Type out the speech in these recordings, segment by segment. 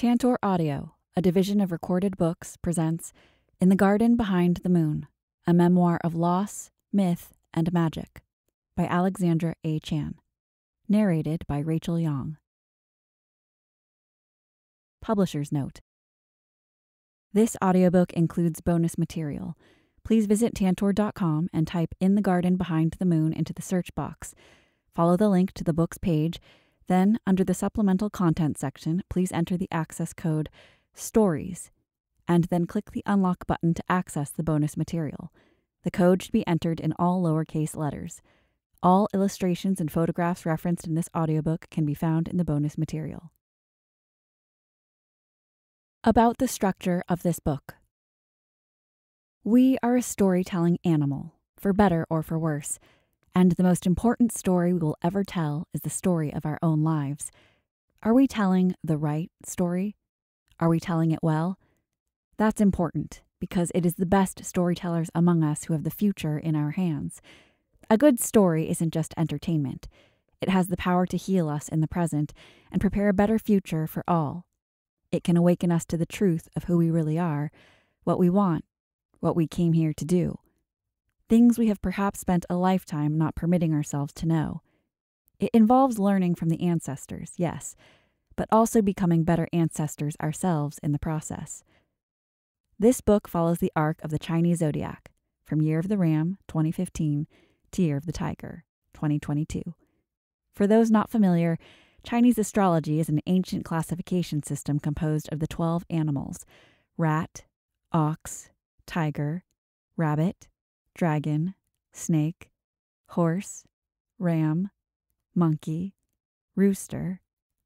Tantor Audio, a division of recorded books, presents In the Garden Behind the Moon, a memoir of loss, myth, and magic by Alexandra A. Chan. Narrated by Rachel Yong. Publisher's Note This audiobook includes bonus material. Please visit tantor.com and type In the Garden Behind the Moon into the search box. Follow the link to the book's page then, under the supplemental content section, please enter the access code STORIES and then click the unlock button to access the bonus material. The code should be entered in all lowercase letters. All illustrations and photographs referenced in this audiobook can be found in the bonus material. About the structure of this book. We are a storytelling animal, for better or for worse. And the most important story we will ever tell is the story of our own lives. Are we telling the right story? Are we telling it well? That's important because it is the best storytellers among us who have the future in our hands. A good story isn't just entertainment, it has the power to heal us in the present and prepare a better future for all. It can awaken us to the truth of who we really are, what we want, what we came here to do things we have perhaps spent a lifetime not permitting ourselves to know. It involves learning from the ancestors, yes, but also becoming better ancestors ourselves in the process. This book follows the arc of the Chinese zodiac from Year of the Ram, 2015, to Year of the Tiger, 2022. For those not familiar, Chinese astrology is an ancient classification system composed of the 12 animals rat, ox, tiger, rabbit, dragon, snake, horse, ram, monkey, rooster,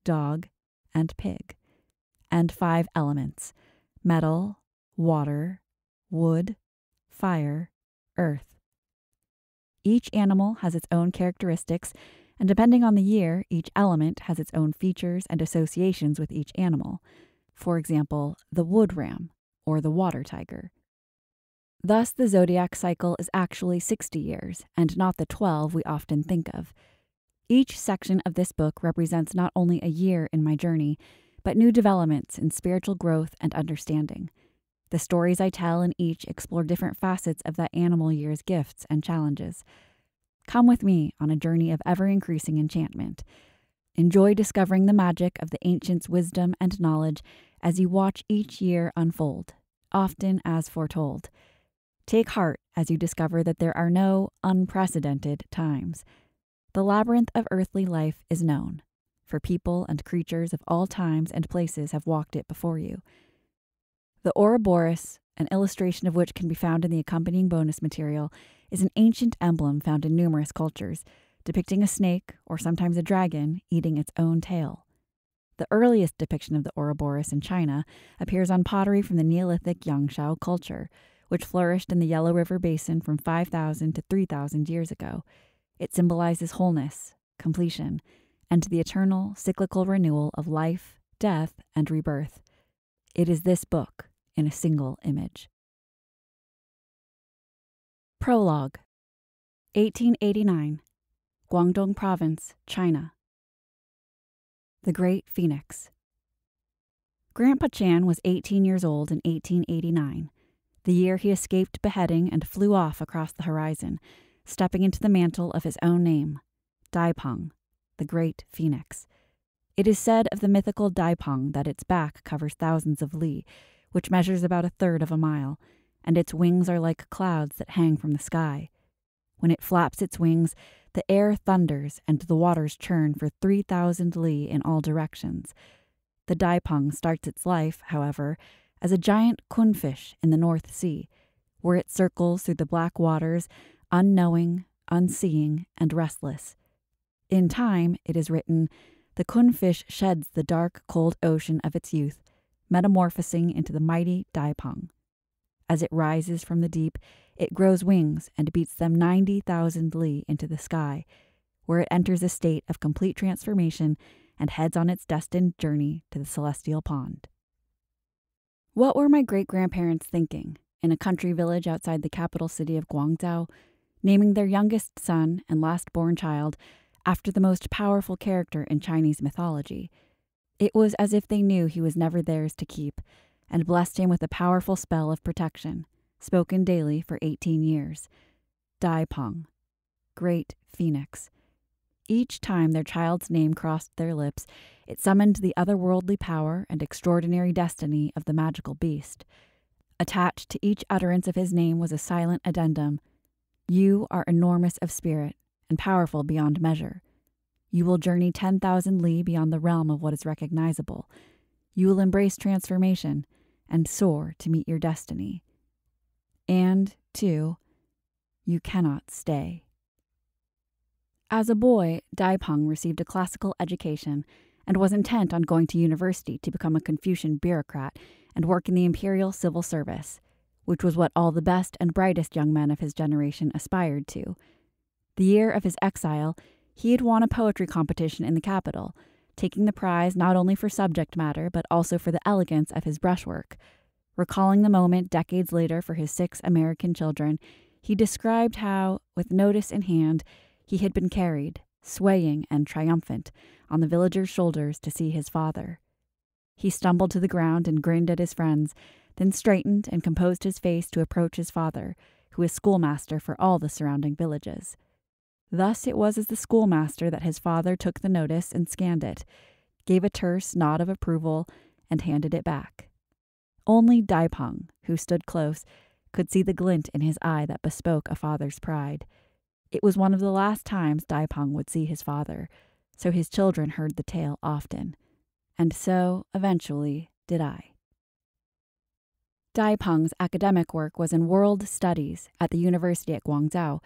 dog, and pig, and five elements metal, water, wood, fire, earth. Each animal has its own characteristics, and depending on the year, each element has its own features and associations with each animal. For example, the wood ram or the water tiger. Thus, the zodiac cycle is actually 60 years, and not the 12 we often think of. Each section of this book represents not only a year in my journey, but new developments in spiritual growth and understanding. The stories I tell in each explore different facets of that animal year's gifts and challenges. Come with me on a journey of ever increasing enchantment. Enjoy discovering the magic of the ancients' wisdom and knowledge as you watch each year unfold, often as foretold. Take heart as you discover that there are no unprecedented times. The labyrinth of earthly life is known, for people and creatures of all times and places have walked it before you. The Ouroboros, an illustration of which can be found in the accompanying bonus material, is an ancient emblem found in numerous cultures, depicting a snake, or sometimes a dragon, eating its own tail. The earliest depiction of the Ouroboros in China appears on pottery from the Neolithic Yangshao culture, which flourished in the Yellow River Basin from 5,000 to 3,000 years ago. It symbolizes wholeness, completion, and the eternal, cyclical renewal of life, death, and rebirth. It is this book in a single image. Prologue 1889, Guangdong Province, China. The Great Phoenix. Grandpa Chan was 18 years old in 1889 the year he escaped beheading and flew off across the horizon, stepping into the mantle of his own name, Daipeng, the Great Phoenix. It is said of the mythical Daipeng that its back covers thousands of li, which measures about a third of a mile, and its wings are like clouds that hang from the sky. When it flaps its wings, the air thunders and the waters churn for 3,000 li in all directions. The Daipeng starts its life, however, as a giant kunfish in the North Sea, where it circles through the black waters, unknowing, unseeing, and restless. In time, it is written, the kunfish sheds the dark, cold ocean of its youth, metamorphosing into the mighty Daipeng. As it rises from the deep, it grows wings and beats them 90,000 li into the sky, where it enters a state of complete transformation and heads on its destined journey to the celestial pond. What were my great grandparents thinking in a country village outside the capital city of Guangzhou, naming their youngest son and last born child after the most powerful character in Chinese mythology? It was as if they knew he was never theirs to keep, and blessed him with a powerful spell of protection, spoken daily for 18 years. Dai Peng, Great Phoenix. Each time their child's name crossed their lips, it summoned the otherworldly power and extraordinary destiny of the magical beast. Attached to each utterance of his name was a silent addendum You are enormous of spirit and powerful beyond measure. You will journey 10,000 li beyond the realm of what is recognizable. You will embrace transformation and soar to meet your destiny. And, too, you cannot stay. As a boy, Dai Peng received a classical education and was intent on going to university to become a Confucian bureaucrat and work in the imperial civil service, which was what all the best and brightest young men of his generation aspired to. The year of his exile, he had won a poetry competition in the capital, taking the prize not only for subject matter but also for the elegance of his brushwork. Recalling the moment decades later for his six American children, he described how, with notice in hand, he had been carried, swaying and triumphant, on the villagers' shoulders to see his father. He stumbled to the ground and grinned at his friends, then straightened and composed his face to approach his father, who was schoolmaster for all the surrounding villages. Thus it was as the schoolmaster that his father took the notice and scanned it, gave a terse nod of approval, and handed it back. Only Dai Peng, who stood close, could see the glint in his eye that bespoke a father's pride. It was one of the last times Dai Peng would see his father, so his children heard the tale often. And so, eventually, did I. Dai Peng's academic work was in world studies at the University at Guangzhou,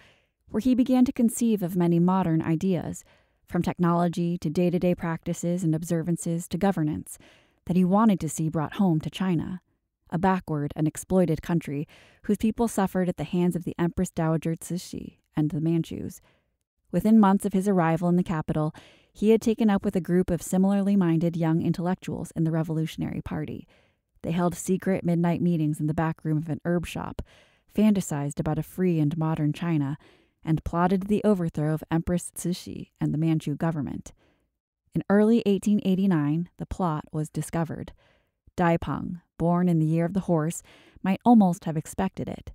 where he began to conceive of many modern ideas, from technology to day to day practices and observances to governance, that he wanted to see brought home to China, a backward and exploited country whose people suffered at the hands of the Empress Dowager Cixi and the Manchus. Within months of his arrival in the capital, he had taken up with a group of similarly minded young intellectuals in the Revolutionary Party. They held secret midnight meetings in the back room of an herb shop, fantasized about a free and modern China, and plotted the overthrow of Empress Cixi and the Manchu government. In early 1889, the plot was discovered. Dai Peng, born in the year of the horse, might almost have expected it.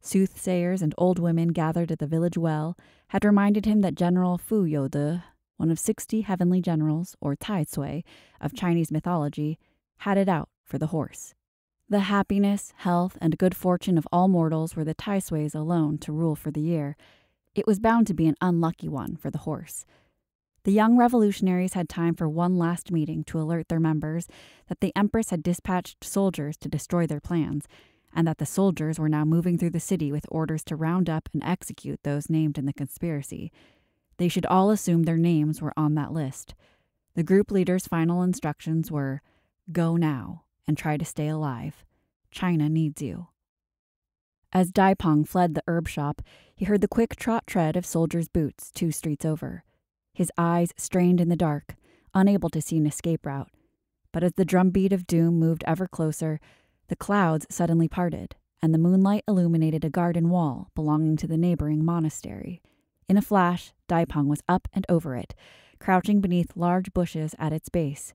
Soothsayers and old women gathered at the village well had reminded him that General Fu Youde one of 60 heavenly generals, or Tai Sui, of Chinese mythology, had it out for the horse. The happiness, health, and good fortune of all mortals were the Tai Sui's alone to rule for the year. It was bound to be an unlucky one for the horse. The young revolutionaries had time for one last meeting to alert their members that the Empress had dispatched soldiers to destroy their plans, and that the soldiers were now moving through the city with orders to round up and execute those named in the conspiracy. They should all assume their names were on that list. The group leader's final instructions were go now and try to stay alive. China needs you. As Dai Peng fled the herb shop, he heard the quick trot tread of soldiers' boots two streets over. His eyes strained in the dark, unable to see an escape route. But as the drumbeat of doom moved ever closer, the clouds suddenly parted, and the moonlight illuminated a garden wall belonging to the neighboring monastery. In a flash, Daipong was up and over it, crouching beneath large bushes at its base.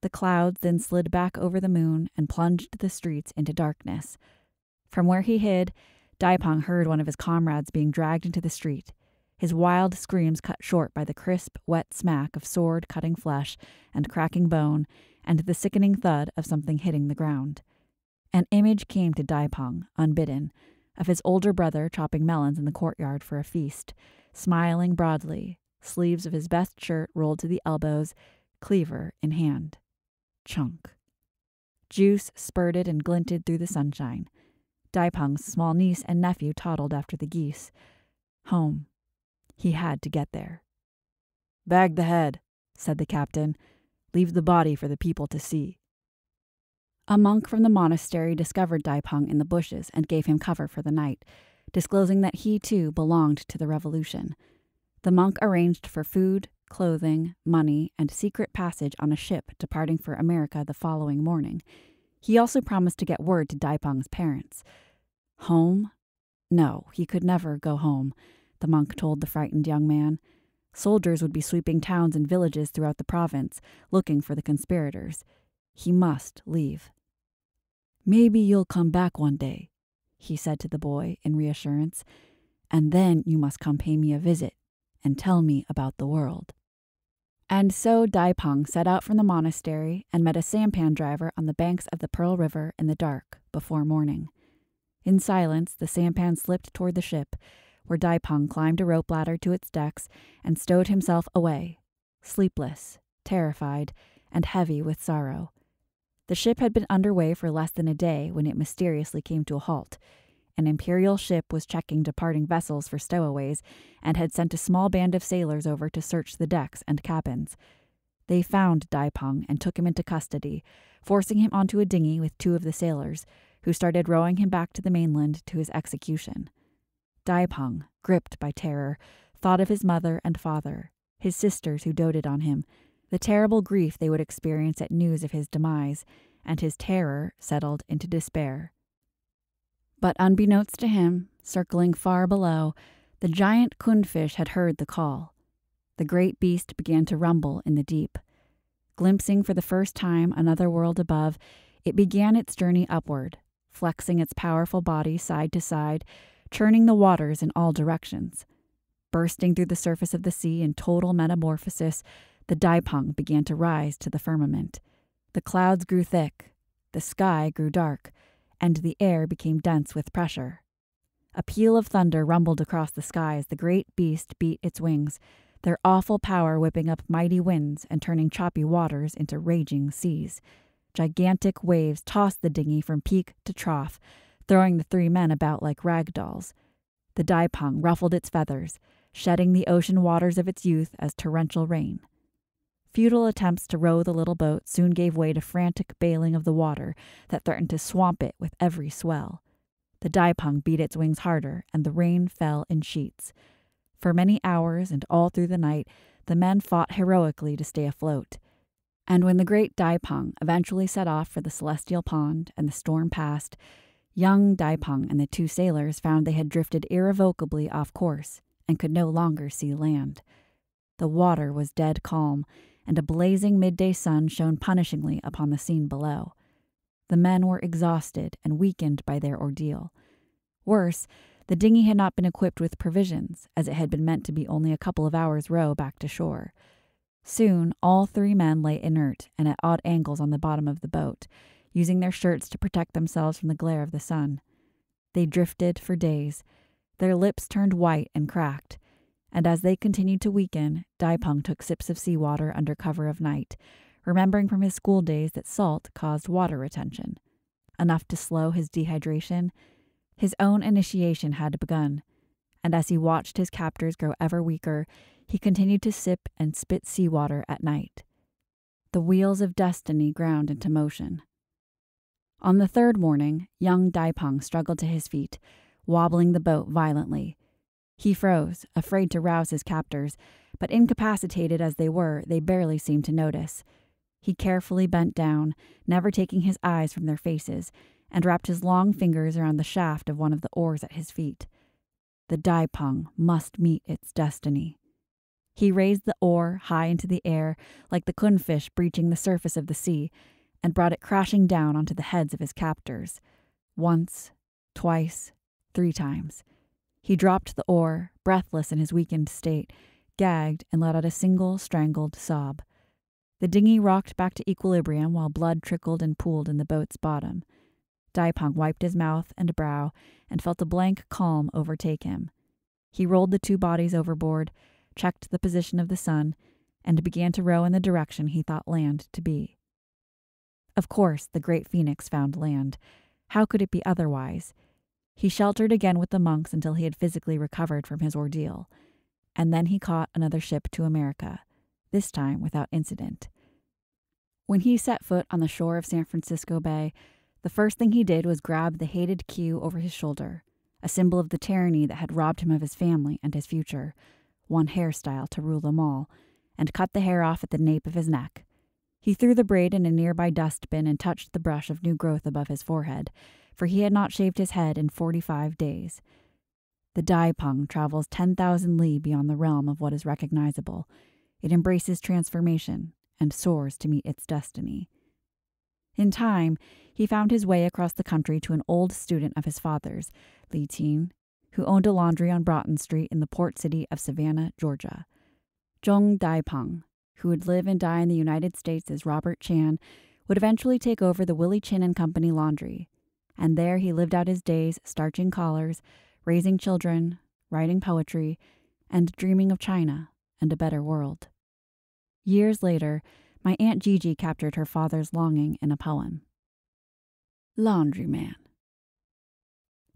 The clouds then slid back over the moon and plunged the streets into darkness. From where he hid, Daipong heard one of his comrades being dragged into the street, his wild screams cut short by the crisp, wet smack of sword cutting flesh and cracking bone, and the sickening thud of something hitting the ground. An image came to Dai Peng, unbidden, of his older brother chopping melons in the courtyard for a feast, smiling broadly, sleeves of his best shirt rolled to the elbows, cleaver in hand. Chunk. Juice spurted and glinted through the sunshine. Dai Peng's small niece and nephew toddled after the geese. Home. He had to get there. Bag the head, said the captain. Leave the body for the people to see. A monk from the monastery discovered Dai Peng in the bushes and gave him cover for the night, disclosing that he too belonged to the revolution. The monk arranged for food, clothing, money, and secret passage on a ship departing for America the following morning. He also promised to get word to Dai Peng's parents. Home? No, he could never go home, the monk told the frightened young man. Soldiers would be sweeping towns and villages throughout the province, looking for the conspirators. He must leave. Maybe you'll come back one day, he said to the boy in reassurance, and then you must come pay me a visit and tell me about the world. And so Daipang set out from the monastery and met a sampan driver on the banks of the Pearl River in the dark before morning. In silence, the sampan slipped toward the ship, where Daipang climbed a rope ladder to its decks and stowed himself away, sleepless, terrified, and heavy with sorrow. The ship had been underway for less than a day when it mysteriously came to a halt. An imperial ship was checking departing vessels for stowaways and had sent a small band of sailors over to search the decks and cabins. They found Daipang and took him into custody, forcing him onto a dinghy with two of the sailors, who started rowing him back to the mainland to his execution. Daipang, gripped by terror, thought of his mother and father, his sisters who doted on him, the terrible grief they would experience at news of his demise, and his terror settled into despair. But unbeknownst to him, circling far below, the giant kunfish had heard the call. The great beast began to rumble in the deep. Glimpsing for the first time another world above, it began its journey upward, flexing its powerful body side to side, churning the waters in all directions. Bursting through the surface of the sea in total metamorphosis, the Daipang began to rise to the firmament. The clouds grew thick, the sky grew dark, and the air became dense with pressure. A peal of thunder rumbled across the sky as the great beast beat its wings, their awful power whipping up mighty winds and turning choppy waters into raging seas. Gigantic waves tossed the dinghy from peak to trough, throwing the three men about like rag dolls. The Daipang ruffled its feathers, shedding the ocean waters of its youth as torrential rain. Futile attempts to row the little boat soon gave way to frantic bailing of the water that threatened to swamp it with every swell. The Daipang beat its wings harder, and the rain fell in sheets. For many hours and all through the night, the men fought heroically to stay afloat. And when the great Daipang eventually set off for the celestial pond and the storm passed, young Daipang and the two sailors found they had drifted irrevocably off course and could no longer see land. The water was dead calm, and a blazing midday sun shone punishingly upon the scene below. The men were exhausted and weakened by their ordeal. Worse, the dinghy had not been equipped with provisions, as it had been meant to be only a couple of hours' row back to shore. Soon, all three men lay inert and at odd angles on the bottom of the boat, using their shirts to protect themselves from the glare of the sun. They drifted for days. Their lips turned white and cracked, and as they continued to weaken, Daipang took sips of seawater under cover of night, remembering from his school days that salt caused water retention. Enough to slow his dehydration, his own initiation had begun, and as he watched his captors grow ever weaker, he continued to sip and spit seawater at night. The wheels of destiny ground into motion. On the third morning, young Daipang struggled to his feet, wobbling the boat violently. He froze, afraid to rouse his captors, but incapacitated as they were, they barely seemed to notice. He carefully bent down, never taking his eyes from their faces, and wrapped his long fingers around the shaft of one of the oars at his feet. The Daipang must meet its destiny. He raised the oar high into the air, like the kunfish breaching the surface of the sea, and brought it crashing down onto the heads of his captors. Once, twice, three times. He dropped the oar, breathless in his weakened state, gagged, and let out a single strangled sob. The dinghy rocked back to equilibrium while blood trickled and pooled in the boat's bottom. Daipang wiped his mouth and brow and felt a blank calm overtake him. He rolled the two bodies overboard, checked the position of the sun, and began to row in the direction he thought land to be. Of course, the great phoenix found land. How could it be otherwise? He sheltered again with the monks until he had physically recovered from his ordeal, and then he caught another ship to America, this time without incident. When he set foot on the shore of San Francisco Bay, the first thing he did was grab the hated queue over his shoulder, a symbol of the tyranny that had robbed him of his family and his future, one hairstyle to rule them all, and cut the hair off at the nape of his neck. He threw the braid in a nearby dustbin and touched the brush of new growth above his forehead, for he had not shaved his head in forty five days. The Daipeng travels 10,000 li beyond the realm of what is recognizable. It embraces transformation and soars to meet its destiny. In time, he found his way across the country to an old student of his father's, Li Qin, who owned a laundry on Broughton Street in the port city of Savannah, Georgia. Zhong Daipeng, who would live and die in the United States as Robert Chan, would eventually take over the Willie Chin and Company laundry, and there he lived out his days starching collars, raising children, writing poetry, and dreaming of China and a better world. Years later, my Aunt Gigi captured her father's longing in a poem. Laundryman.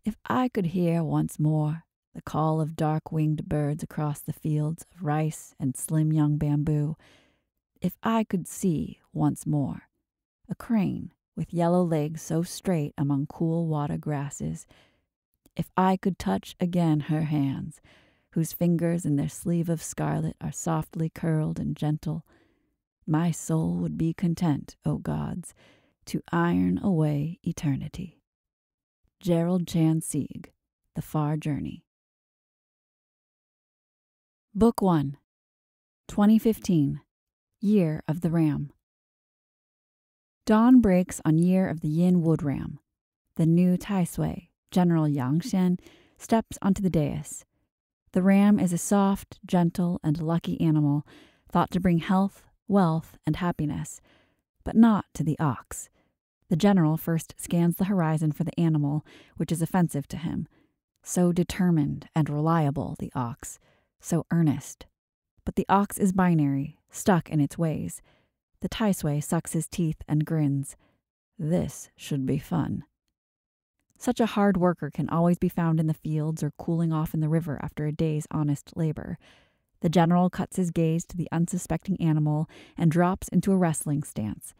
If I could hear once more the call of dark winged birds across the fields of rice and slim young bamboo, if I could see once more a crane with yellow legs so straight among cool water grasses, if I could touch again her hands, whose fingers in their sleeve of scarlet are softly curled and gentle, my soul would be content, O gods, to iron away eternity. Gerald Chan Sieg, The Far Journey. Book 1 2015 Year of the Ram. Dawn breaks on year of the Yin Wood Ram. The new Tai Sui, General Yang Xian, steps onto the dais. The ram is a soft, gentle, and lucky animal thought to bring health, wealth, and happiness, but not to the ox. The general first scans the horizon for the animal, which is offensive to him. So determined and reliable, the ox, so earnest. But the ox is binary, stuck in its ways. The Tai Sui sucks his teeth and grins. This should be fun. Such a hard worker can always be found in the fields or cooling off in the river after a day's honest labor. The general cuts his gaze to the unsuspecting animal and drops into a wrestling stance.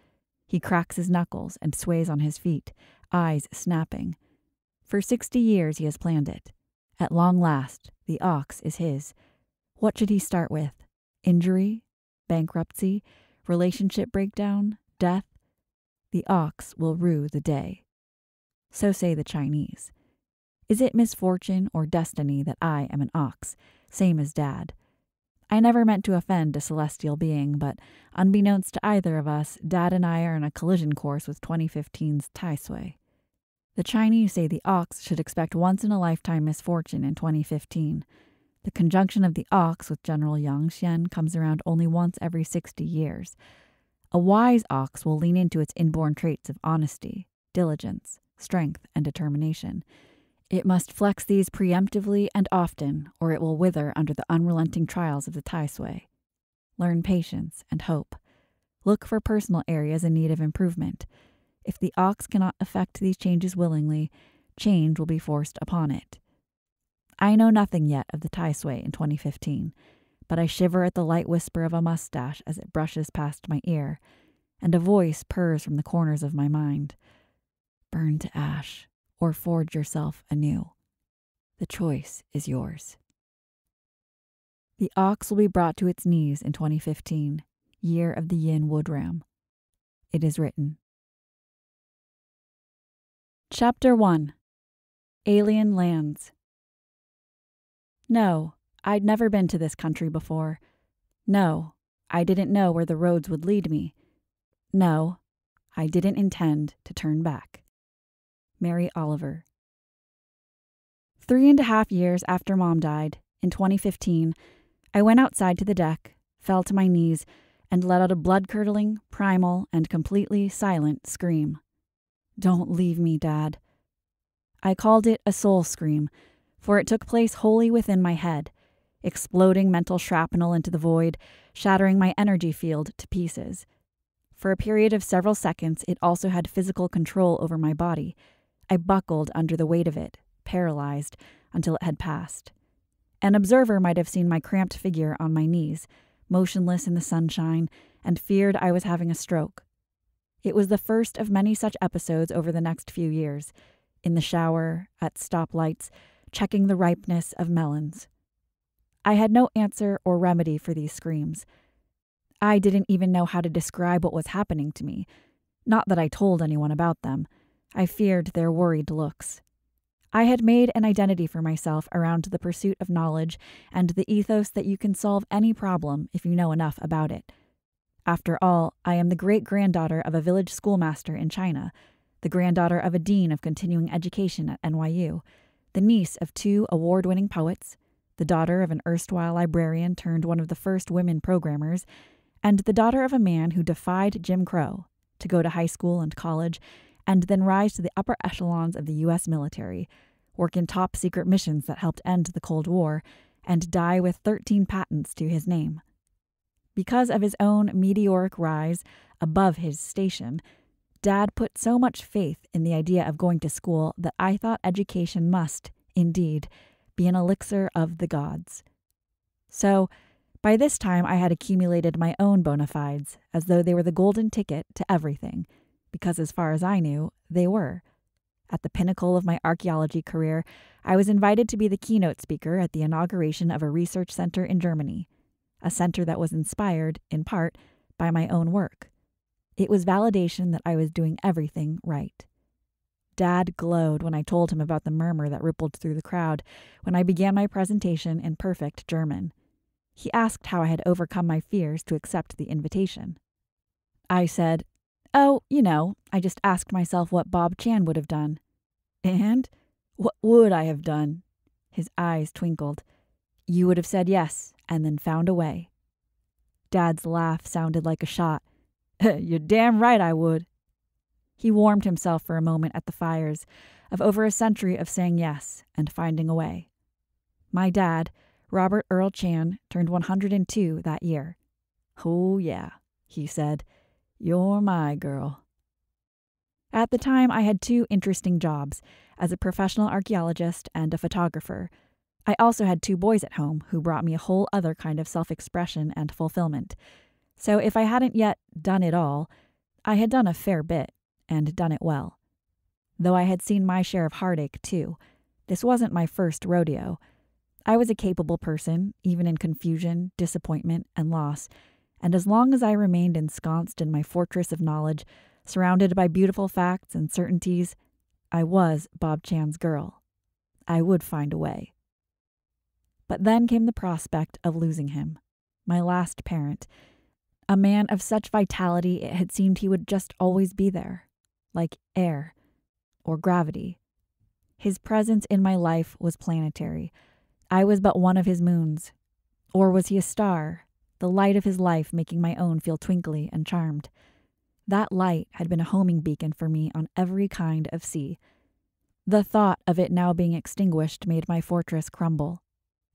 He cracks his knuckles and sways on his feet, eyes snapping. For sixty years he has planned it. At long last, the ox is his. What should he start with? Injury? Bankruptcy? Relationship breakdown, death, the ox will rue the day. So say the Chinese. Is it misfortune or destiny that I am an ox, same as Dad? I never meant to offend a celestial being, but unbeknownst to either of us, Dad and I are in a collision course with 2015's Tai Sui. The Chinese say the ox should expect once in a lifetime misfortune in 2015. The conjunction of the ox with General Yang Xian comes around only once every 60 years. A wise ox will lean into its inborn traits of honesty, diligence, strength, and determination. It must flex these preemptively and often, or it will wither under the unrelenting trials of the Tai Sui. Learn patience and hope. Look for personal areas in need of improvement. If the ox cannot effect these changes willingly, change will be forced upon it. I know nothing yet of the Tai Sui in 2015, but I shiver at the light whisper of a mustache as it brushes past my ear, and a voice purrs from the corners of my mind. Burn to ash, or forge yourself anew. The choice is yours. The ox will be brought to its knees in 2015, year of the yin wood ram. It is written. Chapter 1 Alien Lands no, I'd never been to this country before. No, I didn't know where the roads would lead me. No, I didn't intend to turn back. Mary Oliver. Three and a half years after Mom died, in 2015, I went outside to the deck, fell to my knees, and let out a blood curdling, primal, and completely silent scream. Don't leave me, Dad. I called it a soul scream for it took place wholly within my head, exploding mental shrapnel into the void, shattering my energy field to pieces. For a period of several seconds, it also had physical control over my body. I buckled under the weight of it, paralyzed, until it had passed. An observer might have seen my cramped figure on my knees, motionless in the sunshine, and feared I was having a stroke. It was the first of many such episodes over the next few years in the shower, at stoplights, checking the ripeness of melons. I had no answer or remedy for these screams. I didn't even know how to describe what was happening to me. Not that I told anyone about them. I feared their worried looks. I had made an identity for myself around the pursuit of knowledge and the ethos that you can solve any problem if you know enough about it. After all, I am the great granddaughter of a village schoolmaster in China, the granddaughter of a dean of continuing education at NYU, the niece of two award winning poets, the daughter of an erstwhile librarian turned one of the first women programmers, and the daughter of a man who defied Jim Crow to go to high school and college and then rise to the upper echelons of the U.S. military, work in top secret missions that helped end the Cold War, and die with 13 patents to his name. Because of his own meteoric rise above his station, Dad put so much faith in the idea of going to school that I thought education must, indeed, be an elixir of the gods. So, by this time, I had accumulated my own bona fides as though they were the golden ticket to everything because as far as I knew, they were. At the pinnacle of my archaeology career, I was invited to be the keynote speaker at the inauguration of a research center in Germany, a center that was inspired, in part, by my own work. It was validation that I was doing everything right. Dad glowed when I told him about the murmur that rippled through the crowd when I began my presentation in perfect German. He asked how I had overcome my fears to accept the invitation. I said, Oh, you know, I just asked myself what Bob Chan would have done. And? What would I have done? His eyes twinkled. You would have said yes, and then found a way. Dad's laugh sounded like a shot. You're damn right I would. He warmed himself for a moment at the fires of over a century of saying yes and finding a way. My dad, Robert Earl Chan, turned 102 that year. Oh, yeah, he said you're my girl. At the time, I had two interesting jobs as a professional archaeologist and a photographer. I also had two boys at home who brought me a whole other kind of self expression and fulfillment. So if I hadn't yet done it all, I had done a fair bit and done it well. Though I had seen my share of heartache, too. This wasn't my first rodeo. I was a capable person, even in confusion, disappointment, and loss, and as long as I remained ensconced in my fortress of knowledge, surrounded by beautiful facts and certainties, I was Bob Chan's girl. I would find a way. But then came the prospect of losing him, my last parent, a man of such vitality it had seemed he would just always be there, like air or gravity. His presence in my life was planetary. I was but one of his moons. Or was he a star, the light of his life making my own feel twinkly and charmed. That light had been a homing beacon for me on every kind of sea. The thought of it now being extinguished made my fortress crumble,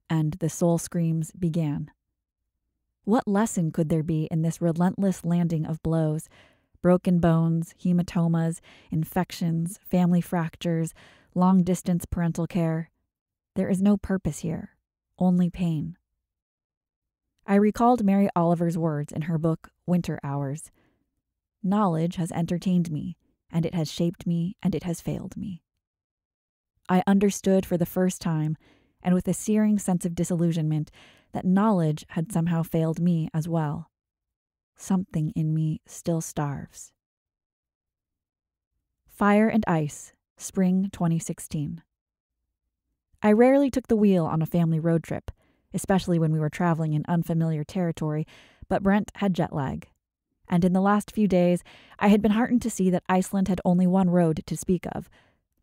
and the soul screams began. What lesson could there be in this relentless landing of blows? Broken bones, hematomas, infections, family fractures, long distance parental care. There is no purpose here, only pain. I recalled Mary Oliver's words in her book, Winter Hours. Knowledge has entertained me, and it has shaped me, and it has failed me. I understood for the first time, and with a searing sense of disillusionment, that knowledge had somehow failed me as well. Something in me still starves. Fire and Ice, Spring 2016. I rarely took the wheel on a family road trip especially when we were traveling in unfamiliar territory, but Brent had jet lag. And in the last few days, I had been heartened to see that Iceland had only one road to speak of.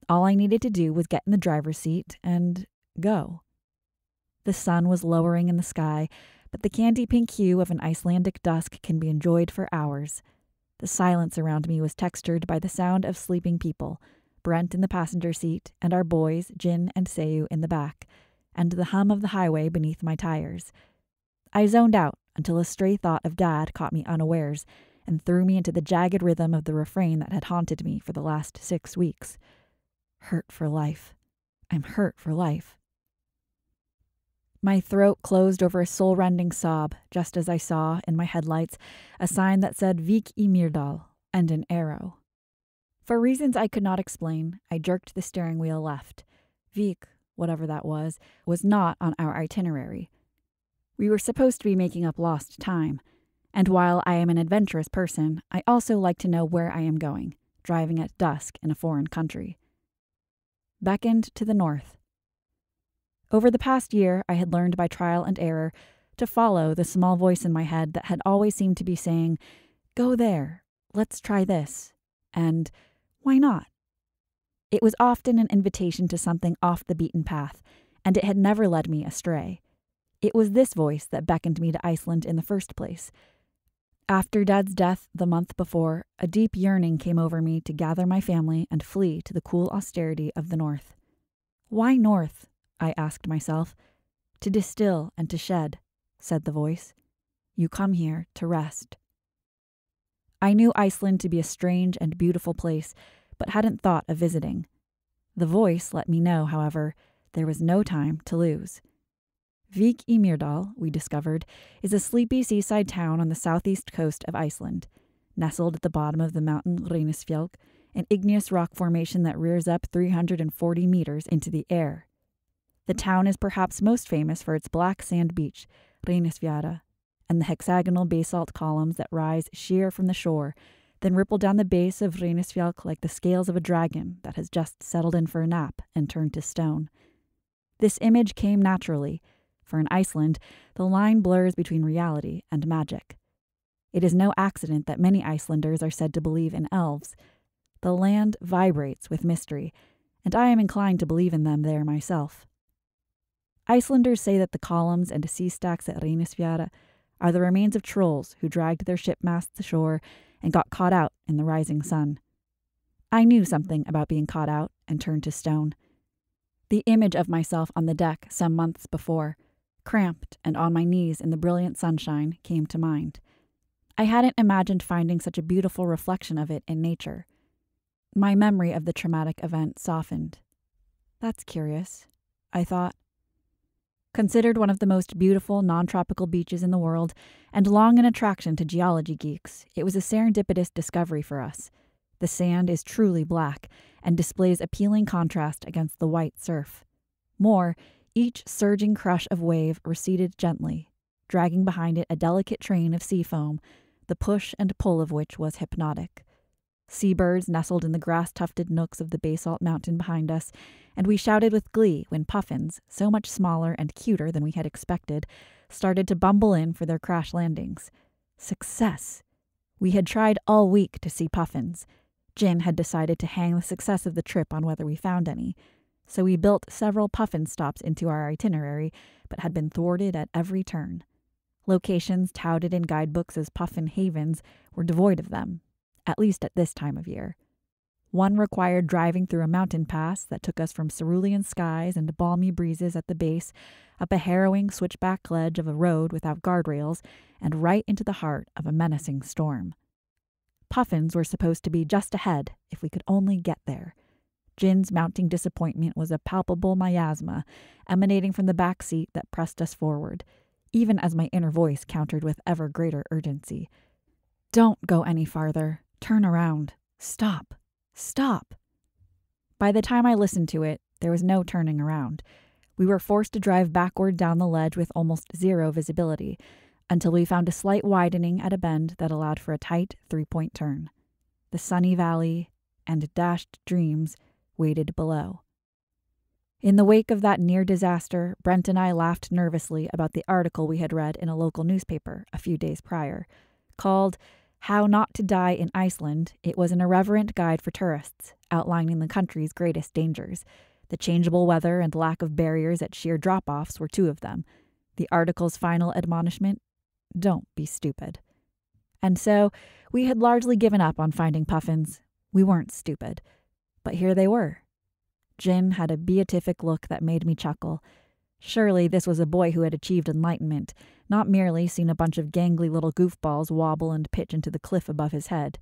All I needed to do was get in the driver's seat and go. The sun was lowering in the sky, but the candy pink hue of an Icelandic dusk can be enjoyed for hours. The silence around me was textured by the sound of sleeping people, Brent in the passenger seat, and our boys, Jin and Seiyu, in the back and the hum of the highway beneath my tires. I zoned out until a stray thought of Dad caught me unawares and threw me into the jagged rhythm of the refrain that had haunted me for the last six weeks Hurt for life. I'm hurt for life. My throat closed over a soul rending sob just as I saw, in my headlights, a sign that said Vik i Myrdal and an arrow. For reasons I could not explain, I jerked the steering wheel left. Vik whatever that was, was not on our itinerary. We were supposed to be making up lost time, and while I am an adventurous person, I also like to know where I am going, driving at dusk in a foreign country. beckoned to the north. Over the past year, I had learned by trial and error to follow the small voice in my head that had always seemed to be saying, Go there, let's try this, and why not? It was often an invitation to something off the beaten path, and it had never led me astray. It was this voice that beckoned me to Iceland in the first place. After Dad's death the month before, a deep yearning came over me to gather my family and flee to the cool austerity of the North. Why North? I asked myself. To distill and to shed, said the voice. You come here to rest. I knew Iceland to be a strange and beautiful place, but hadn't thought of visiting. The voice let me know, however, there was no time to lose. Vik i Myrdal, we discovered, is a sleepy seaside town on the southeast coast of Iceland, nestled at the bottom of the mountain Reynisfjall, an igneous rock formation that rears up 340 meters into the air. The town is perhaps most famous for its black sand beach, Reynisfjara, and the hexagonal basalt columns that rise sheer from the shore, then ripple down the base of Reynisfjall like the scales of a dragon that has just settled in for a nap and turned to stone. This image came naturally, for in Iceland, the line blurs between reality and magic. It is no accident that many Icelanders are said to believe in elves. The land vibrates with mystery, and I am inclined to believe in them there myself. Icelanders say that the columns and sea stacks at Reynisfjara are the remains of trolls who dragged their ship masts ashore and got caught out in the rising sun. I knew something about being caught out and turned to stone. The image of myself on the deck some months before, cramped and on my knees in the brilliant sunshine, came to mind. I hadn't imagined finding such a beautiful reflection of it in nature. My memory of the traumatic event softened. That's curious, I thought. Considered one of the most beautiful non tropical beaches in the world, and long an attraction to geology geeks, it was a serendipitous discovery for us. The sand is truly black and displays appealing contrast against the white surf. More, each surging crush of wave receded gently, dragging behind it a delicate train of sea foam, the push and pull of which was hypnotic. Seabirds nestled in the grass tufted nooks of the basalt mountain behind us, and we shouted with glee when puffins, so much smaller and cuter than we had expected, started to bumble in for their crash landings. Success! We had tried all week to see puffins. Jin had decided to hang the success of the trip on whether we found any, so we built several puffin stops into our itinerary, but had been thwarted at every turn. Locations touted in guidebooks as puffin havens were devoid of them, at least at this time of year. One required driving through a mountain pass that took us from cerulean skies and balmy breezes at the base, up a harrowing switchback ledge of a road without guardrails, and right into the heart of a menacing storm. Puffins were supposed to be just ahead if we could only get there. Jin's mounting disappointment was a palpable miasma emanating from the back seat that pressed us forward, even as my inner voice countered with ever greater urgency. Don't go any farther. Turn around. Stop. Stop. By the time I listened to it, there was no turning around. We were forced to drive backward down the ledge with almost zero visibility until we found a slight widening at a bend that allowed for a tight three point turn. The sunny valley and dashed dreams waited below. In the wake of that near disaster, Brent and I laughed nervously about the article we had read in a local newspaper a few days prior, called how Not to Die in Iceland, it was an irreverent guide for tourists, outlining the country's greatest dangers. The changeable weather and lack of barriers at sheer drop offs were two of them. The article's final admonishment don't be stupid. And so, we had largely given up on finding puffins. We weren't stupid. But here they were. Jin had a beatific look that made me chuckle. Surely this was a boy who had achieved enlightenment, not merely seen a bunch of gangly little goofballs wobble and pitch into the cliff above his head.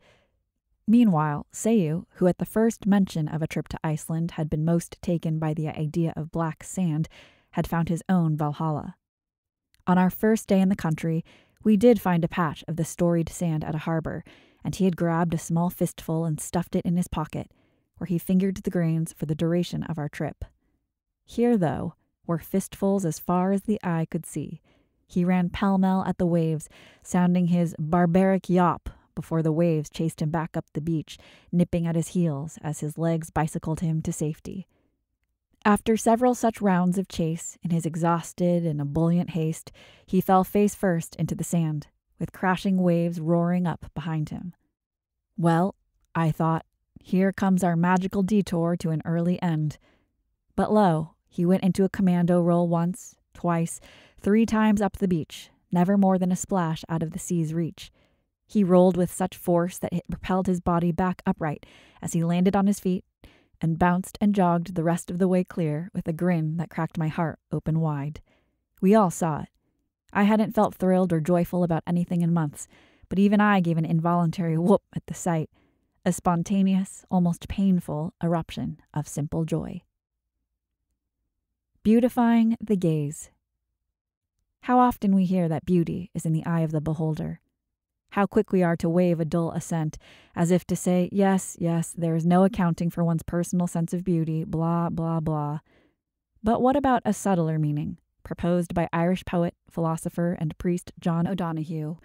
Meanwhile, Seyu, who at the first mention of a trip to Iceland had been most taken by the idea of black sand, had found his own Valhalla. On our first day in the country, we did find a patch of the storied sand at a harbor, and he had grabbed a small fistful and stuffed it in his pocket, where he fingered the grains for the duration of our trip. Here, though, were fistfuls as far as the eye could see. He ran pell mell at the waves, sounding his barbaric yawp before the waves chased him back up the beach, nipping at his heels as his legs bicycled him to safety. After several such rounds of chase, in his exhausted and ebullient haste, he fell face first into the sand, with crashing waves roaring up behind him. Well, I thought, here comes our magical detour to an early end. But lo, he went into a commando roll once, twice, three times up the beach, never more than a splash out of the sea's reach. He rolled with such force that it propelled his body back upright as he landed on his feet and bounced and jogged the rest of the way clear with a grin that cracked my heart open wide. We all saw it. I hadn't felt thrilled or joyful about anything in months, but even I gave an involuntary whoop at the sight, a spontaneous, almost painful eruption of simple joy. Beautifying the gaze. How often we hear that beauty is in the eye of the beholder. How quick we are to wave a dull assent, as if to say, yes, yes, there is no accounting for one's personal sense of beauty, blah, blah, blah. But what about a subtler meaning, proposed by Irish poet, philosopher, and priest John O'Donohue,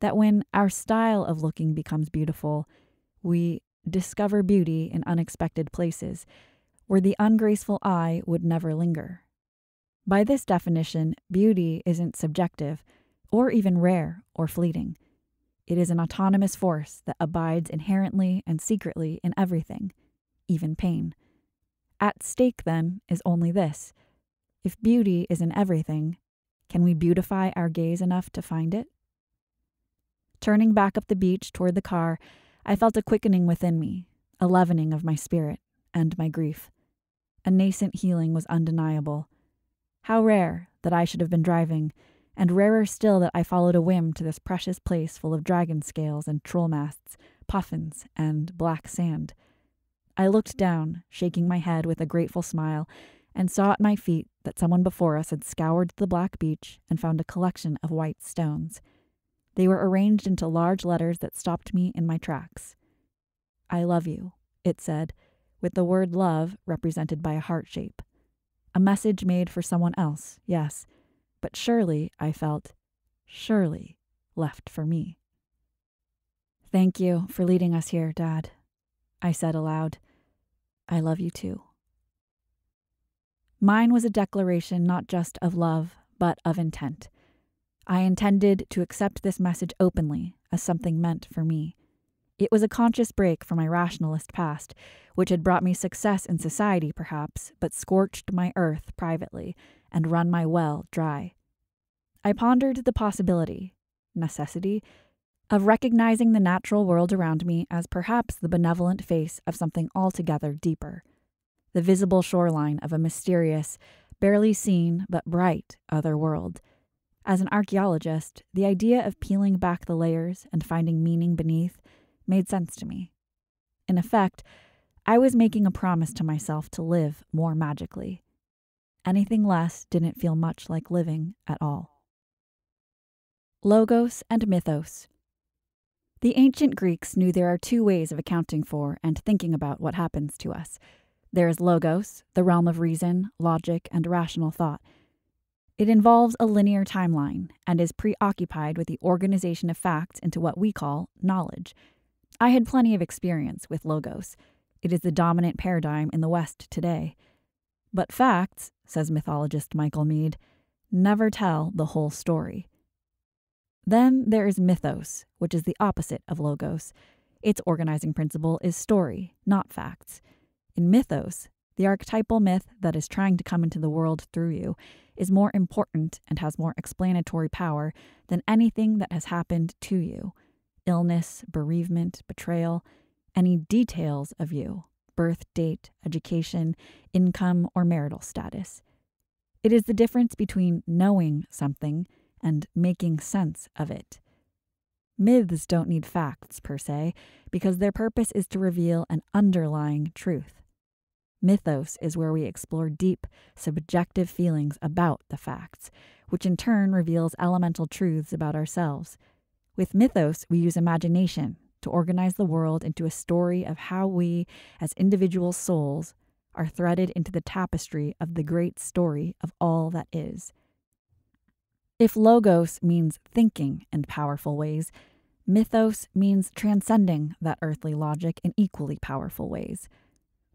that when our style of looking becomes beautiful, we discover beauty in unexpected places, where the ungraceful eye would never linger. By this definition, beauty isn't subjective, or even rare or fleeting. It is an autonomous force that abides inherently and secretly in everything, even pain. At stake, then, is only this if beauty is in everything, can we beautify our gaze enough to find it? Turning back up the beach toward the car, I felt a quickening within me, a leavening of my spirit and my grief. A nascent healing was undeniable. How rare that I should have been driving and rarer still that I followed a whim to this precious place full of dragon scales and troll masts, puffins, and black sand. I looked down, shaking my head with a grateful smile, and saw at my feet that someone before us had scoured the black beach and found a collection of white stones. They were arranged into large letters that stopped me in my tracks. I love you, it said, with the word love represented by a heart shape. A message made for someone else, yes but surely, I felt, surely left for me. Thank you for leading us here, Dad, I said aloud. I love you too. Mine was a declaration not just of love, but of intent. I intended to accept this message openly as something meant for me. It was a conscious break from my rationalist past, which had brought me success in society, perhaps, but scorched my earth privately and run my well dry. I pondered the possibility, necessity, of recognizing the natural world around me as perhaps the benevolent face of something altogether deeper, the visible shoreline of a mysterious, barely seen but bright other world. As an archaeologist, the idea of peeling back the layers and finding meaning beneath made sense to me. In effect, I was making a promise to myself to live more magically. Anything less didn't feel much like living at all. Logos and Mythos The ancient Greeks knew there are two ways of accounting for and thinking about what happens to us. There is Logos, the realm of reason, logic, and rational thought. It involves a linear timeline and is preoccupied with the organization of facts into what we call knowledge. I had plenty of experience with Logos. It is the dominant paradigm in the West today. But facts, says mythologist Michael Meade, never tell the whole story. Then there is mythos, which is the opposite of logos. Its organizing principle is story, not facts. In mythos, the archetypal myth that is trying to come into the world through you is more important and has more explanatory power than anything that has happened to you illness, bereavement, betrayal, any details of you birth date, education, income, or marital status. It is the difference between knowing something and making sense of it. Myths don't need facts, per se, because their purpose is to reveal an underlying truth. Mythos is where we explore deep, subjective feelings about the facts, which in turn reveals elemental truths about ourselves. With mythos, we use imagination to organize the world into a story of how we, as individual souls, are threaded into the tapestry of the great story of all that is. If logos means thinking in powerful ways, mythos means transcending that earthly logic in equally powerful ways.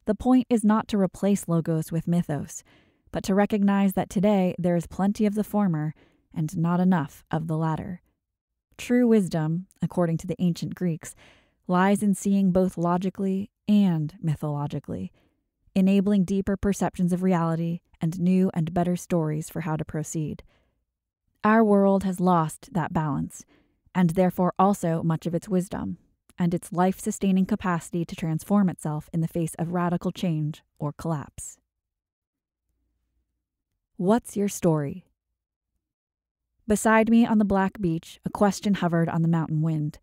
The point is not to replace logos with mythos, but to recognize that today there is plenty of the former and not enough of the latter. True wisdom, according to the ancient Greeks, lies in seeing both logically and mythologically, enabling deeper perceptions of reality and new and better stories for how to proceed. Our world has lost that balance, and therefore also much of its wisdom, and its life sustaining capacity to transform itself in the face of radical change or collapse. What's your story? Beside me on the black beach, a question hovered on the mountain wind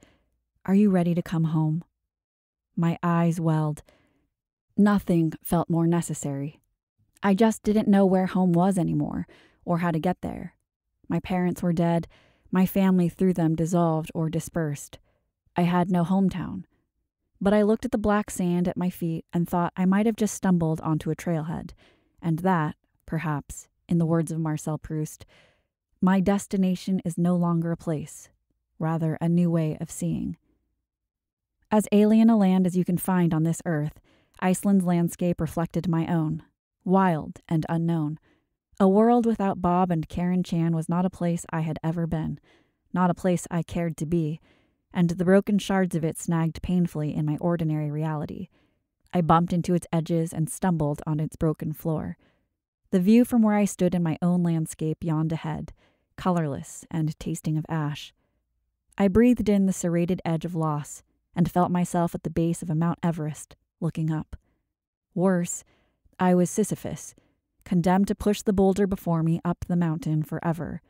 Are you ready to come home? My eyes welled. Nothing felt more necessary. I just didn't know where home was anymore, or how to get there. My parents were dead, my family through them dissolved or dispersed. I had no hometown. But I looked at the black sand at my feet and thought I might have just stumbled onto a trailhead, and that, perhaps, in the words of Marcel Proust, my destination is no longer a place, rather, a new way of seeing. As alien a land as you can find on this earth, Iceland's landscape reflected my own, wild and unknown. A world without Bob and Karen Chan was not a place I had ever been, not a place I cared to be, and the broken shards of it snagged painfully in my ordinary reality. I bumped into its edges and stumbled on its broken floor. The view from where I stood in my own landscape yawned ahead, colorless and tasting of ash. I breathed in the serrated edge of loss and felt myself at the base of a Mount Everest, looking up. Worse, I was Sisyphus, condemned to push the boulder before me up the mountain forever.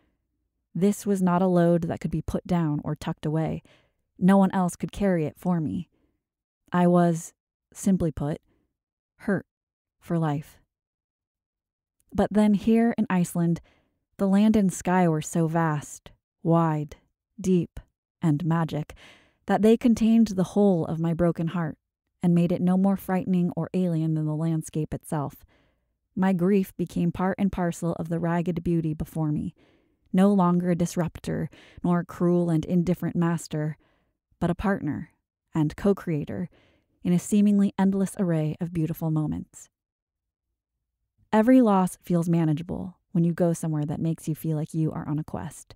This was not a load that could be put down or tucked away. No one else could carry it for me. I was, simply put, hurt for life. But then here in Iceland, the land and sky were so vast, wide, deep, and magic that they contained the whole of my broken heart and made it no more frightening or alien than the landscape itself. My grief became part and parcel of the ragged beauty before me, no longer a disruptor nor a cruel and indifferent master, but a partner and co creator in a seemingly endless array of beautiful moments. Every loss feels manageable when you go somewhere that makes you feel like you are on a quest.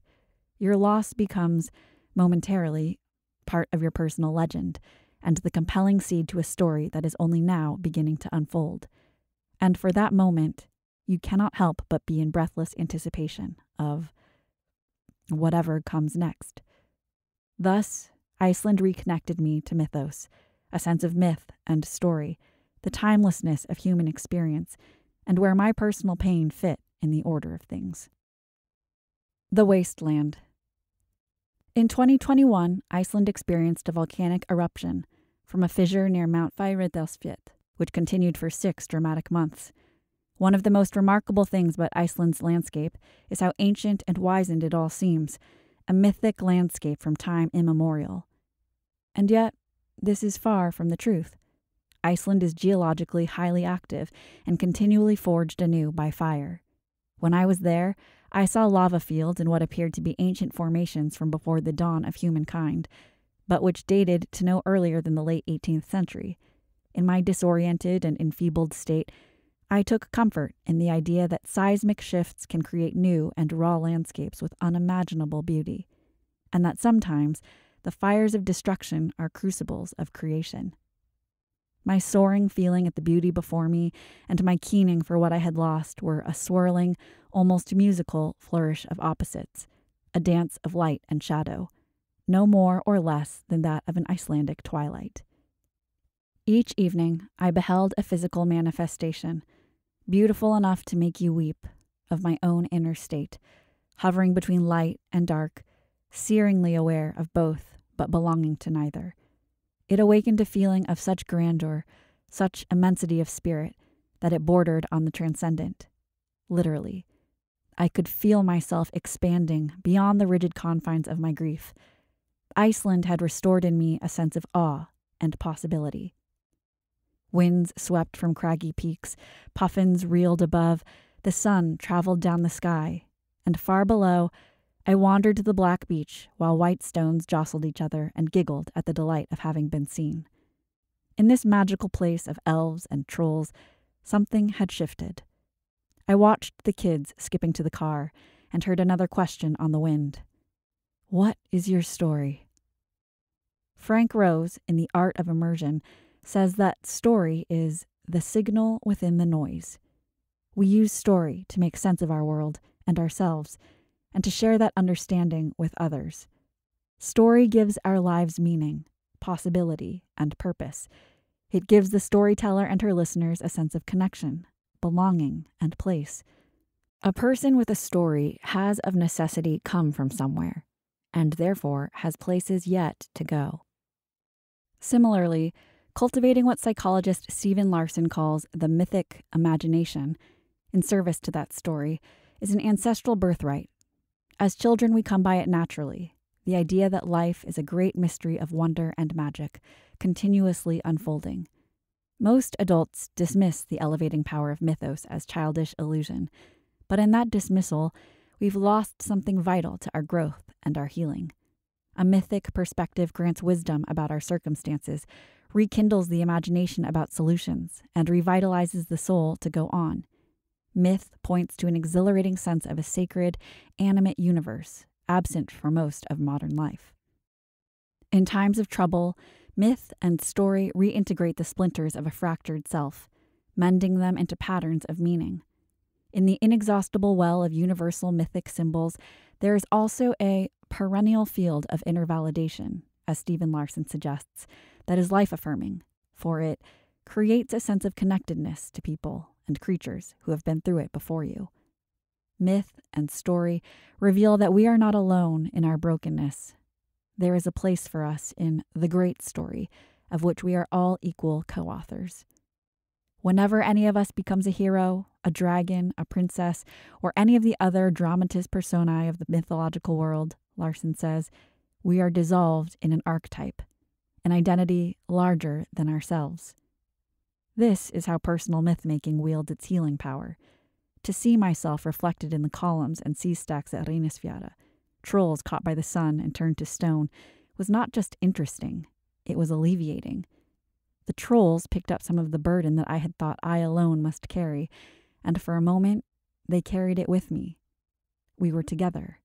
Your loss becomes, momentarily, part of your personal legend and the compelling seed to a story that is only now beginning to unfold. And for that moment, you cannot help but be in breathless anticipation of whatever comes next. Thus, Iceland reconnected me to mythos, a sense of myth and story, the timelessness of human experience, and where my personal pain fit in the order of things. The Wasteland. In 2021, Iceland experienced a volcanic eruption from a fissure near Mount Fagradalsfjall, which continued for six dramatic months. One of the most remarkable things about Iceland's landscape is how ancient and wizened it all seems, a mythic landscape from time immemorial. And yet, this is far from the truth. Iceland is geologically highly active and continually forged anew by fire. When I was there, I saw lava fields and what appeared to be ancient formations from before the dawn of humankind, but which dated to no earlier than the late 18th century. In my disoriented and enfeebled state, I took comfort in the idea that seismic shifts can create new and raw landscapes with unimaginable beauty, and that sometimes the fires of destruction are crucibles of creation. My soaring feeling at the beauty before me and my keening for what I had lost were a swirling, almost musical flourish of opposites, a dance of light and shadow, no more or less than that of an Icelandic twilight. Each evening, I beheld a physical manifestation, beautiful enough to make you weep, of my own inner state, hovering between light and dark, searingly aware of both, but belonging to neither. It awakened a feeling of such grandeur, such immensity of spirit, that it bordered on the transcendent. Literally. I could feel myself expanding beyond the rigid confines of my grief. Iceland had restored in me a sense of awe and possibility. Winds swept from craggy peaks, puffins reeled above, the sun traveled down the sky, and far below, I wandered to the black beach while white stones jostled each other and giggled at the delight of having been seen. In this magical place of elves and trolls, something had shifted. I watched the kids skipping to the car and heard another question on the wind. What is your story? Frank Rose, in The Art of Immersion, says that story is the signal within the noise. We use story to make sense of our world and ourselves, and to share that understanding with others. Story gives our lives meaning, possibility, and purpose. It gives the storyteller and her listeners a sense of connection, belonging, and place. A person with a story has of necessity come from somewhere, and therefore has places yet to go. Similarly, cultivating what psychologist Stephen Larsen calls the mythic imagination in service to that story is an ancestral birthright. As children, we come by it naturally the idea that life is a great mystery of wonder and magic, continuously unfolding. Most adults dismiss the elevating power of mythos as childish illusion, but in that dismissal, we've lost something vital to our growth and our healing. A mythic perspective grants wisdom about our circumstances, rekindles the imagination about solutions, and revitalizes the soul to go on. Myth points to an exhilarating sense of a sacred, animate universe, absent for most of modern life. In times of trouble, myth and story reintegrate the splinters of a fractured self, mending them into patterns of meaning. In the inexhaustible well of universal mythic symbols, there is also a perennial field of inner validation, as Stephen Larsen suggests, that is life affirming, for it creates a sense of connectedness to people and creatures who have been through it before you. Myth and story reveal that we are not alone in our brokenness. There is a place for us in the great story, of which we are all equal co authors. Whenever any of us becomes a hero, a dragon, a princess, or any of the other dramatis personae of the mythological world, Larsen says, we are dissolved in an archetype, an identity larger than ourselves. This is how personal myth making wields its healing power. To see myself reflected in the columns and sea stacks at Reynisfjara, trolls caught by the sun and turned to stone, was not just interesting, it was alleviating. The trolls picked up some of the burden that I had thought I alone must carry, and for a moment they carried it with me. We were together.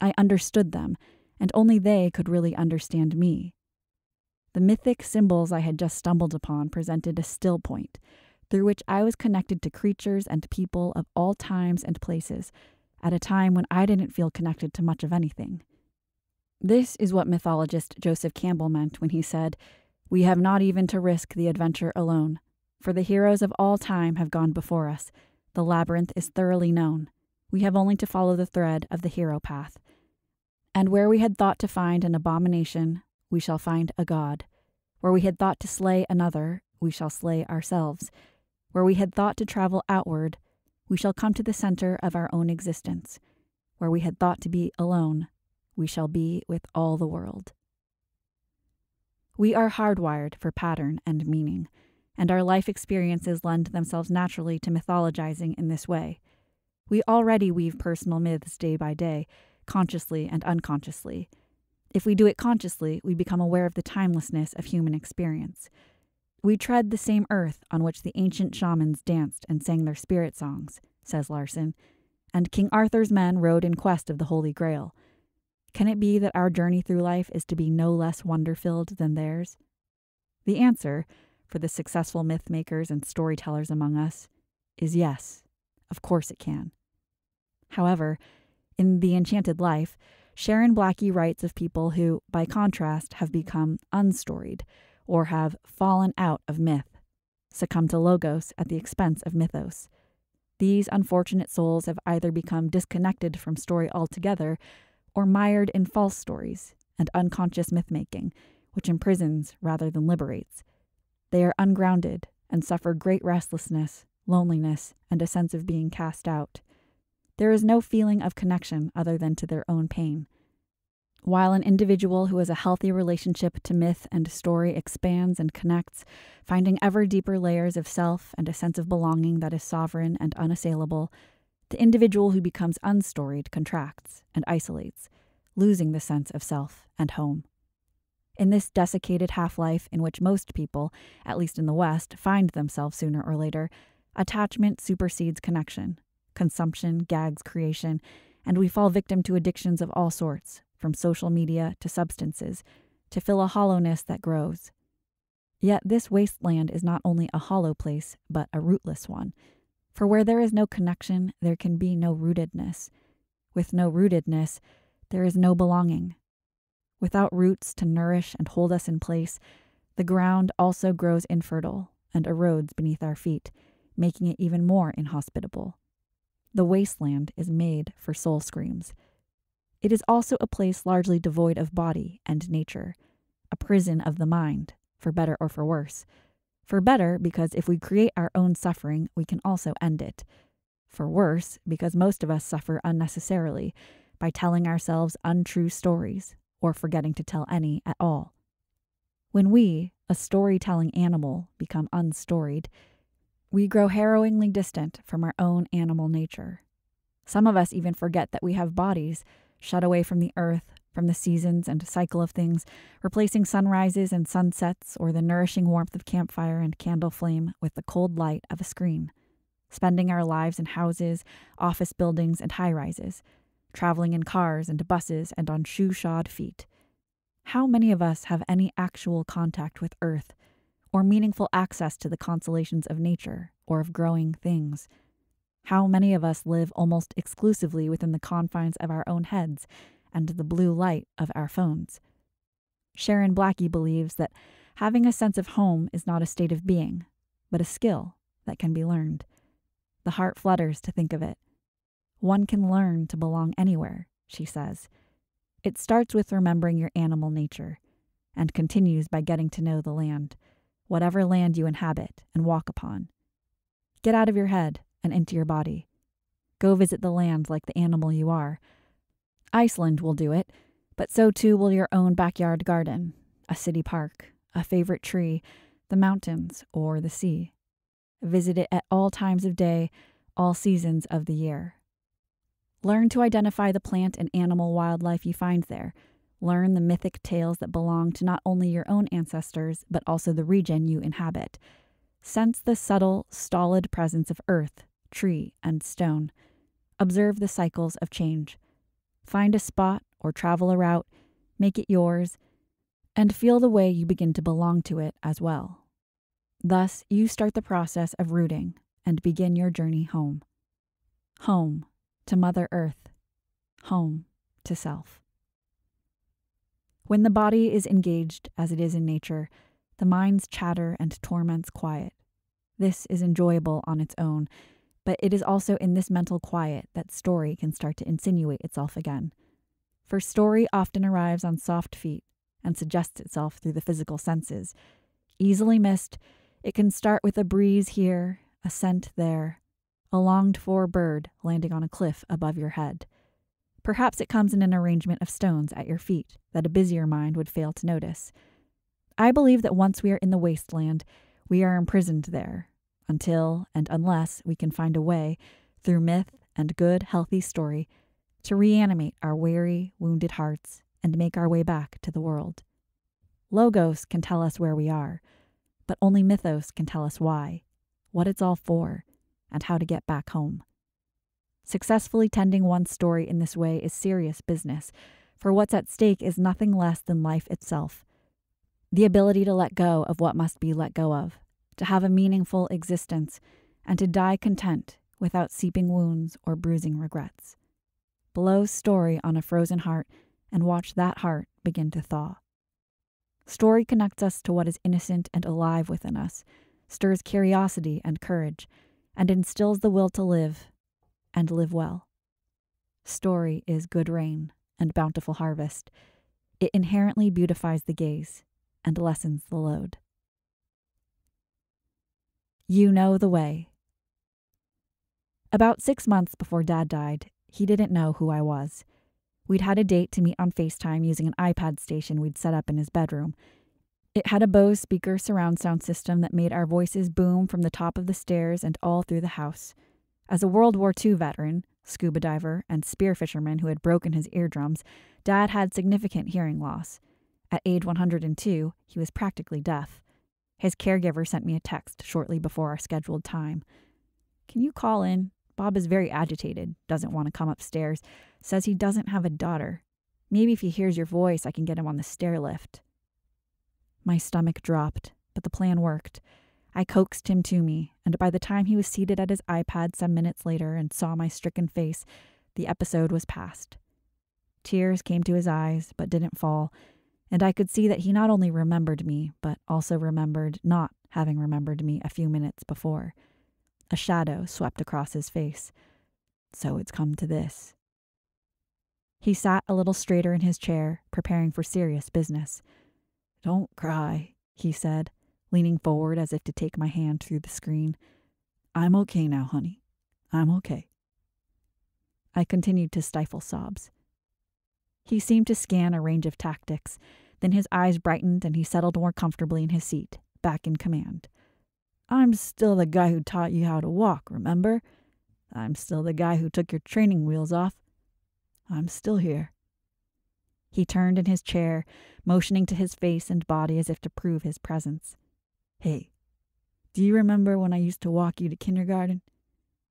I understood them, and only they could really understand me. The mythic symbols I had just stumbled upon presented a still point, through which I was connected to creatures and people of all times and places, at a time when I didn't feel connected to much of anything. This is what mythologist Joseph Campbell meant when he said, We have not even to risk the adventure alone, for the heroes of all time have gone before us. The labyrinth is thoroughly known. We have only to follow the thread of the hero path. And where we had thought to find an abomination, we shall find a God. Where we had thought to slay another, we shall slay ourselves. Where we had thought to travel outward, we shall come to the center of our own existence. Where we had thought to be alone, we shall be with all the world. We are hardwired for pattern and meaning, and our life experiences lend themselves naturally to mythologizing in this way. We already weave personal myths day by day, consciously and unconsciously if we do it consciously, we become aware of the timelessness of human experience. We tread the same earth on which the ancient shamans danced and sang their spirit songs, says Larsen, and King Arthur's men rode in quest of the Holy Grail. Can it be that our journey through life is to be no less wonder filled than theirs? The answer, for the successful myth makers and storytellers among us, is yes. Of course it can. However, in The Enchanted Life, Sharon Blackie writes of people who, by contrast, have become unstoried or have fallen out of myth, succumbed to logos at the expense of mythos. These unfortunate souls have either become disconnected from story altogether or mired in false stories and unconscious myth making, which imprisons rather than liberates. They are ungrounded and suffer great restlessness, loneliness, and a sense of being cast out. There is no feeling of connection other than to their own pain. While an individual who has a healthy relationship to myth and story expands and connects, finding ever deeper layers of self and a sense of belonging that is sovereign and unassailable, the individual who becomes unstoried contracts and isolates, losing the sense of self and home. In this desiccated half life in which most people, at least in the West, find themselves sooner or later, attachment supersedes connection. Consumption gags creation, and we fall victim to addictions of all sorts, from social media to substances, to fill a hollowness that grows. Yet this wasteland is not only a hollow place, but a rootless one. For where there is no connection, there can be no rootedness. With no rootedness, there is no belonging. Without roots to nourish and hold us in place, the ground also grows infertile and erodes beneath our feet, making it even more inhospitable. The wasteland is made for soul screams. It is also a place largely devoid of body and nature, a prison of the mind, for better or for worse. For better, because if we create our own suffering, we can also end it. For worse, because most of us suffer unnecessarily by telling ourselves untrue stories or forgetting to tell any at all. When we, a storytelling animal, become unstoried, we grow harrowingly distant from our own animal nature. Some of us even forget that we have bodies, shut away from the earth, from the seasons and cycle of things, replacing sunrises and sunsets or the nourishing warmth of campfire and candle flame with the cold light of a screen, spending our lives in houses, office buildings, and high rises, traveling in cars and buses and on shoe shod feet. How many of us have any actual contact with Earth, or meaningful access to the consolations of nature or of growing things? How many of us live almost exclusively within the confines of our own heads and the blue light of our phones? Sharon Blackie believes that having a sense of home is not a state of being, but a skill that can be learned. The heart flutters to think of it. One can learn to belong anywhere, she says. It starts with remembering your animal nature and continues by getting to know the land, whatever land you inhabit and walk upon. Get out of your head and into your body. Go visit the land like the animal you are. Iceland will do it, but so too will your own backyard garden, a city park, a favorite tree, the mountains, or the sea. Visit it at all times of day, all seasons of the year. Learn to identify the plant and animal wildlife you find there. Learn the mythic tales that belong to not only your own ancestors, but also the region you inhabit. Sense the subtle, stolid presence of earth, tree, and stone. Observe the cycles of change. Find a spot or travel a route, make it yours, and feel the way you begin to belong to it as well. Thus, you start the process of rooting and begin your journey home. Home to Mother Earth, home to self. When the body is engaged as it is in nature, the mind's chatter and torments quiet. This is enjoyable on its own, but it is also in this mental quiet that story can start to insinuate itself again. For story often arrives on soft feet and suggests itself through the physical senses. Easily missed, it can start with a breeze here, a scent there, a longed for bird landing on a cliff above your head. Perhaps it comes in an arrangement of stones at your feet that a busier mind would fail to notice. I believe that once we are in the wasteland, we are imprisoned there, until and unless we can find a way, through myth and good, healthy story, to reanimate our weary, wounded hearts and make our way back to the world. Logos can tell us where we are, but only mythos can tell us why, what it's all for, and how to get back home. Successfully tending one's story in this way is serious business, for what's at stake is nothing less than life itself. The ability to let go of what must be let go of, to have a meaningful existence, and to die content without seeping wounds or bruising regrets. Blow story on a frozen heart and watch that heart begin to thaw. Story connects us to what is innocent and alive within us, stirs curiosity and courage, and instills the will to live and live well. Story is good rain and bountiful harvest. It inherently beautifies the gaze and lessens the load. You know the way. About six months before Dad died, he didn't know who I was. We'd had a date to meet on FaceTime using an iPad station we'd set up in his bedroom, it had a Bose speaker surround sound system that made our voices boom from the top of the stairs and all through the house. As a World War II veteran, scuba diver, and spear fisherman who had broken his eardrums, Dad had significant hearing loss. At age 102, he was practically deaf. His caregiver sent me a text shortly before our scheduled time. Can you call in? Bob is very agitated, doesn't want to come upstairs, says he doesn't have a daughter. Maybe if he hears your voice, I can get him on the stair lift. My stomach dropped, but the plan worked. I coaxed him to me, and by the time he was seated at his iPad some minutes later and saw my stricken face, the episode was past. Tears came to his eyes, but didn't fall, and I could see that he not only remembered me, but also remembered not having remembered me a few minutes before. A shadow swept across his face. So it's come to this. He sat a little straighter in his chair, preparing for serious business. Don't cry, he said, leaning forward as if to take my hand through the screen. I'm okay now, honey. I'm okay. I continued to stifle sobs. He seemed to scan a range of tactics. Then his eyes brightened and he settled more comfortably in his seat, back in command. I'm still the guy who taught you how to walk, remember? I'm still the guy who took your training wheels off. I'm still here. He turned in his chair, motioning to his face and body as if to prove his presence. Hey, do you remember when I used to walk you to kindergarten?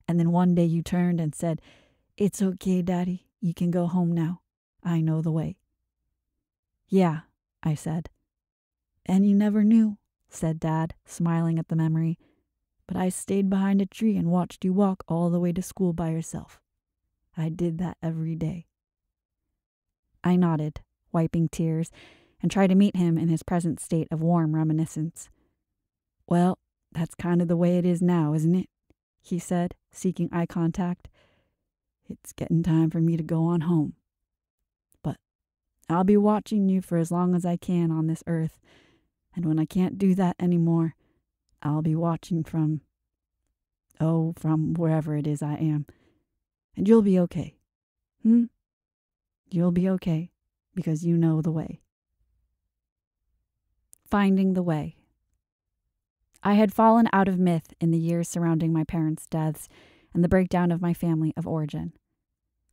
And then one day you turned and said, It's okay, Daddy. You can go home now. I know the way. Yeah, I said. And you never knew, said Dad, smiling at the memory. But I stayed behind a tree and watched you walk all the way to school by yourself. I did that every day. I nodded, wiping tears, and tried to meet him in his present state of warm reminiscence. Well, that's kind of the way it is now, isn't it? he said, seeking eye contact. It's getting time for me to go on home. But I'll be watching you for as long as I can on this earth, and when I can't do that anymore, I'll be watching from, oh, from wherever it is I am. And you'll be okay. Hmm? You'll be okay because you know the way. Finding the Way I had fallen out of myth in the years surrounding my parents' deaths and the breakdown of my family of origin.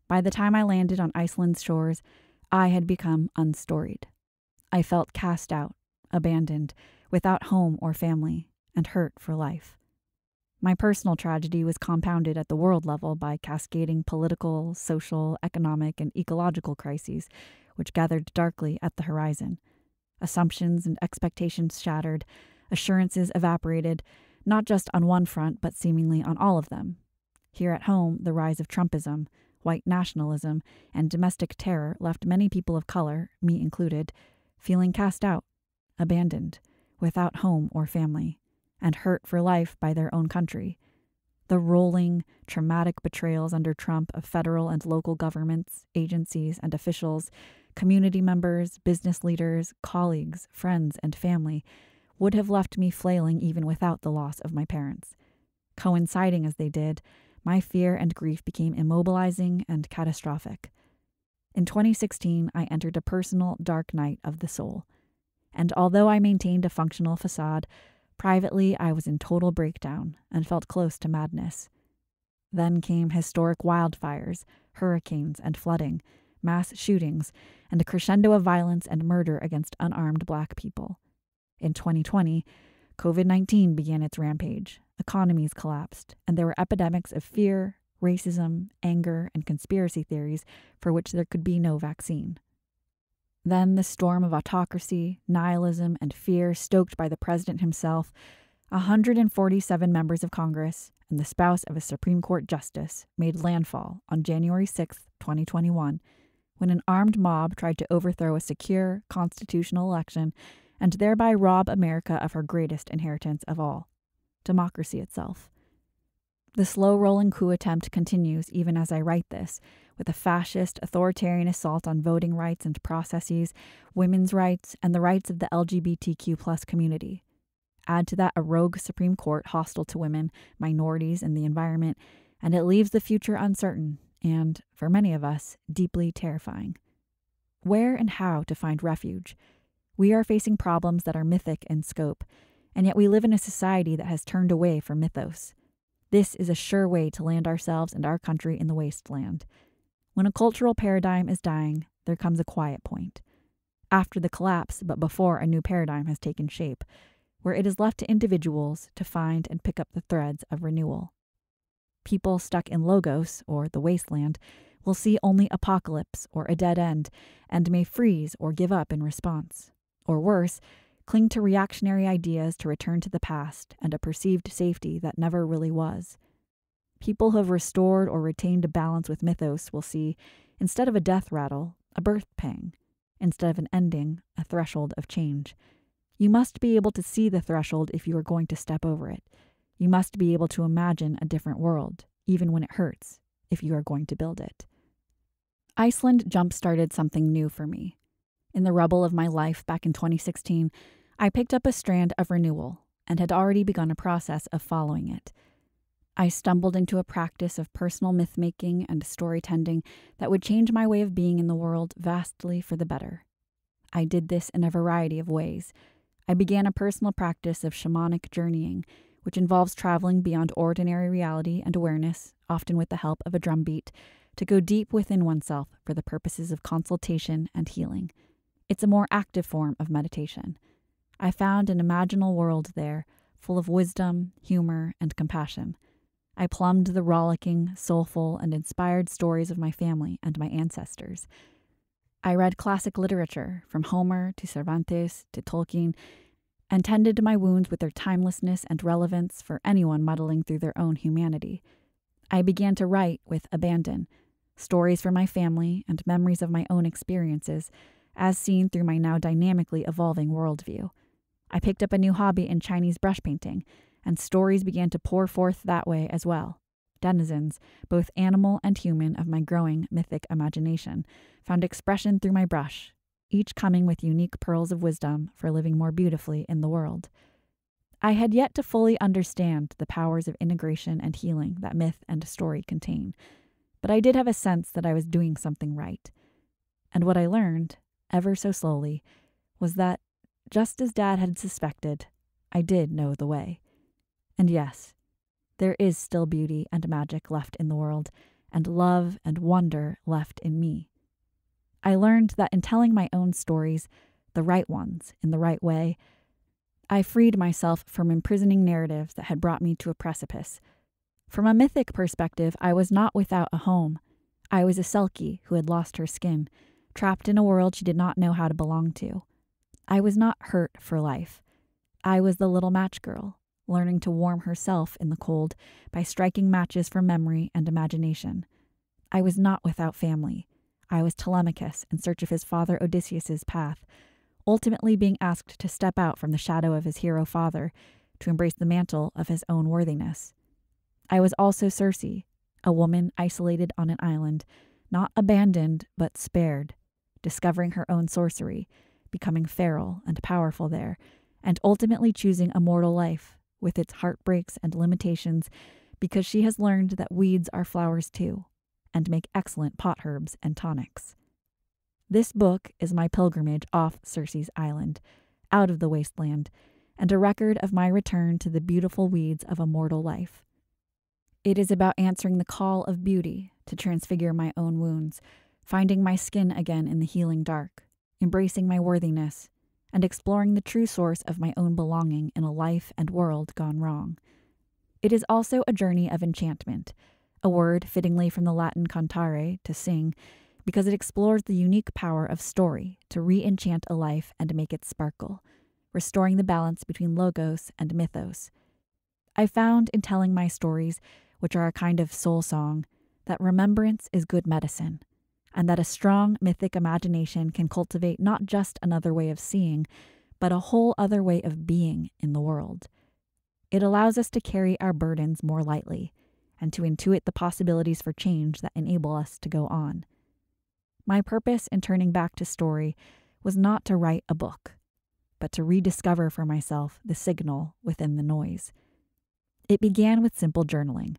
By the time I landed on Iceland's shores, I had become unstoried. I felt cast out, abandoned, without home or family, and hurt for life. My personal tragedy was compounded at the world level by cascading political, social, economic, and ecological crises, which gathered darkly at the horizon. Assumptions and expectations shattered, assurances evaporated, not just on one front, but seemingly on all of them. Here at home, the rise of Trumpism, white nationalism, and domestic terror left many people of color, me included, feeling cast out, abandoned, without home or family, and hurt for life by their own country. The rolling, traumatic betrayals under Trump of federal and local governments, agencies, and officials, community members, business leaders, colleagues, friends, and family would have left me flailing even without the loss of my parents. Coinciding as they did, my fear and grief became immobilizing and catastrophic. In 2016, I entered a personal dark night of the soul. And although I maintained a functional facade, privately I was in total breakdown and felt close to madness. Then came historic wildfires, hurricanes, and flooding, mass shootings, and a crescendo of violence and murder against unarmed black people. In 2020, COVID 19 began its rampage, economies collapsed, and there were epidemics of fear, racism, anger, and conspiracy theories for which there could be no vaccine. Then the storm of autocracy, nihilism, and fear stoked by the president himself, 147 members of Congress, and the spouse of a Supreme Court justice made landfall on January 6, 2021, when an armed mob tried to overthrow a secure constitutional election and thereby rob America of her greatest inheritance of all democracy itself. The slow rolling coup attempt continues even as I write this, with a fascist, authoritarian assault on voting rights and processes, women's rights, and the rights of the LGBTQ community. Add to that a rogue Supreme Court hostile to women, minorities, and the environment, and it leaves the future uncertain and, for many of us, deeply terrifying. Where and how to find refuge? We are facing problems that are mythic in scope, and yet we live in a society that has turned away from mythos. This is a sure way to land ourselves and our country in the wasteland. When a cultural paradigm is dying, there comes a quiet point. after the collapse, but before a new paradigm has taken shape, where it is left to individuals to find and pick up the threads of renewal. People stuck in Logos, or the wasteland, will see only apocalypse or a dead end and may freeze or give up in response. Or worse, cling to reactionary ideas to return to the past and a perceived safety that never really was. People who have restored or retained a balance with mythos will see, instead of a death rattle, a birth pang, instead of an ending, a threshold of change. You must be able to see the threshold if you are going to step over it. You must be able to imagine a different world, even when it hurts, if you are going to build it. Iceland jump started something new for me. In the rubble of my life back in 2016, I picked up a strand of renewal and had already begun a process of following it. I stumbled into a practice of personal myth making and story tending that would change my way of being in the world vastly for the better. I did this in a variety of ways. I began a personal practice of shamanic journeying, which involves traveling beyond ordinary reality and awareness, often with the help of a drumbeat, to go deep within oneself for the purposes of consultation and healing. It's a more active form of meditation. I found an imaginal world there, full of wisdom, humor, and compassion. I plumbed the rollicking, soulful, and inspired stories of my family and my ancestors. I read classic literature, from Homer to Cervantes to Tolkien, and tended to my wounds with their timelessness and relevance for anyone muddling through their own humanity. I began to write with abandon stories from my family and memories of my own experiences, as seen through my now dynamically evolving worldview. I picked up a new hobby in Chinese brush painting and stories began to pour forth that way as well. Denizens, both animal and human, of my growing mythic imagination, found expression through my brush, each coming with unique pearls of wisdom for living more beautifully in the world. I had yet to fully understand the powers of integration and healing that myth and story contain, but I did have a sense that I was doing something right. And what I learned, ever so slowly, was that, just as Dad had suspected, I did know the way. And yes, there is still beauty and magic left in the world, and love and wonder left in me. I learned that in telling my own stories, the right ones, in the right way, I freed myself from imprisoning narratives that had brought me to a precipice. From a mythic perspective, I was not without a home. I was a Selkie who had lost her skin, trapped in a world she did not know how to belong to. I was not hurt for life. I was the little match girl, learning to warm herself in the cold by striking matches from memory and imagination. I was not without family. I was Telemachus in search of his father Odysseus's path, ultimately being asked to step out from the shadow of his hero father to embrace the mantle of his own worthiness. I was also Circe, a woman isolated on an island, not abandoned but spared, discovering her own sorcery, becoming feral and powerful there, and ultimately choosing a mortal life with its heartbreaks and limitations because she has learned that weeds are flowers too and make excellent pot herbs and tonics. This book is my pilgrimage off Circe's island, out of the wasteland, and a record of my return to the beautiful weeds of a mortal life. It is about answering the call of beauty to transfigure my own wounds, finding my skin again in the healing dark, embracing my worthiness, and exploring the true source of my own belonging in a life and world gone wrong. It is also a journey of enchantment, a word fittingly from the Latin cantare, to sing, because it explores the unique power of story to re enchant a life and make it sparkle, restoring the balance between logos and mythos. I found in telling my stories, which are a kind of soul song, that remembrance is good medicine, and that a strong mythic imagination can cultivate not just another way of seeing, but a whole other way of being in the world. It allows us to carry our burdens more lightly and to intuit the possibilities for change that enable us to go on. My purpose in turning back to story was not to write a book, but to rediscover for myself the signal within the noise. It began with simple journaling.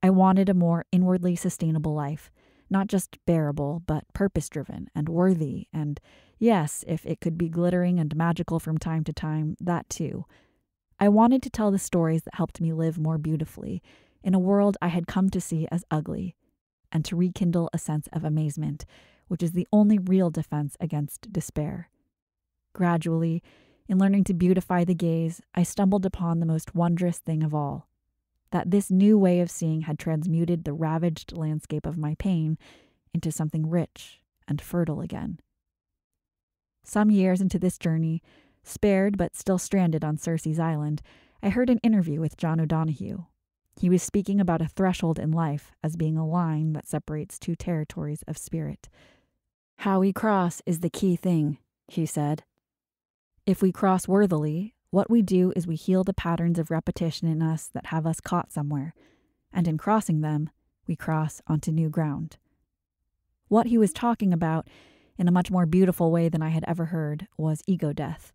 I wanted a more inwardly sustainable life not just bearable, but purpose driven and worthy. And yes, if it could be glittering and magical from time to time, that too. I wanted to tell the stories that helped me live more beautifully in a world I had come to see as ugly, and to rekindle a sense of amazement, which is the only real defense against despair. Gradually, in learning to beautify the gaze, I stumbled upon the most wondrous thing of all that this new way of seeing had transmuted the ravaged landscape of my pain into something rich and fertile again. Some years into this journey, spared but still stranded on Circe's Island, I heard an interview with John O'Donohue. He was speaking about a threshold in life as being a line that separates two territories of spirit. How we cross is the key thing, he said. If we cross worthily, what we do is we heal the patterns of repetition in us that have us caught somewhere, and in crossing them, we cross onto new ground. What he was talking about, in a much more beautiful way than I had ever heard, was ego death,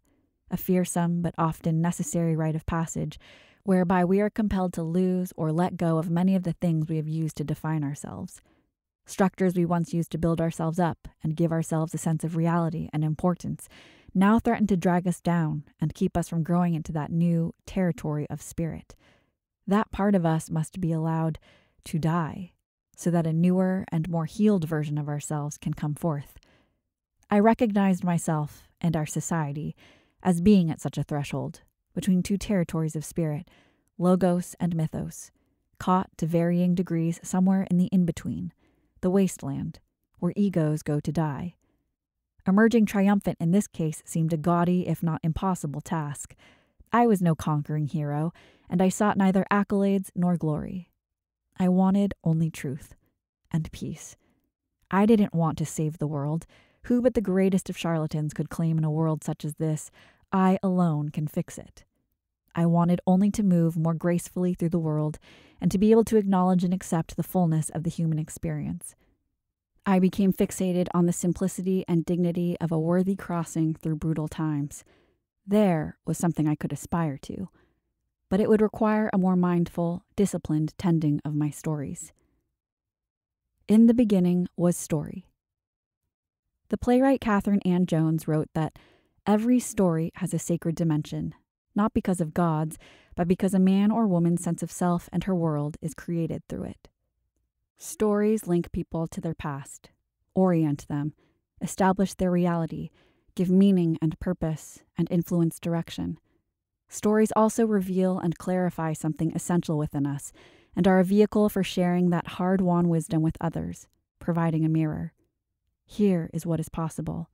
a fearsome but often necessary rite of passage whereby we are compelled to lose or let go of many of the things we have used to define ourselves. Structures we once used to build ourselves up and give ourselves a sense of reality and importance now threaten to drag us down and keep us from growing into that new territory of spirit. That part of us must be allowed to die so that a newer and more healed version of ourselves can come forth. I recognized myself and our society as being at such a threshold between two territories of spirit, logos and mythos, caught to varying degrees somewhere in the in between, the wasteland, where egos go to die. Emerging triumphant in this case seemed a gaudy, if not impossible, task. I was no conquering hero, and I sought neither accolades nor glory. I wanted only truth and peace. I didn't want to save the world. Who but the greatest of charlatans could claim in a world such as this, I alone can fix it? I wanted only to move more gracefully through the world and to be able to acknowledge and accept the fullness of the human experience. I became fixated on the simplicity and dignity of a worthy crossing through brutal times. There was something I could aspire to, but it would require a more mindful, disciplined tending of my stories. In the beginning was story. The playwright Catherine Ann Jones wrote that every story has a sacred dimension, not because of God's, but because a man or woman's sense of self and her world is created through it. Stories link people to their past, orient them, establish their reality, give meaning and purpose, and influence direction. Stories also reveal and clarify something essential within us and are a vehicle for sharing that hard won wisdom with others, providing a mirror. Here is what is possible.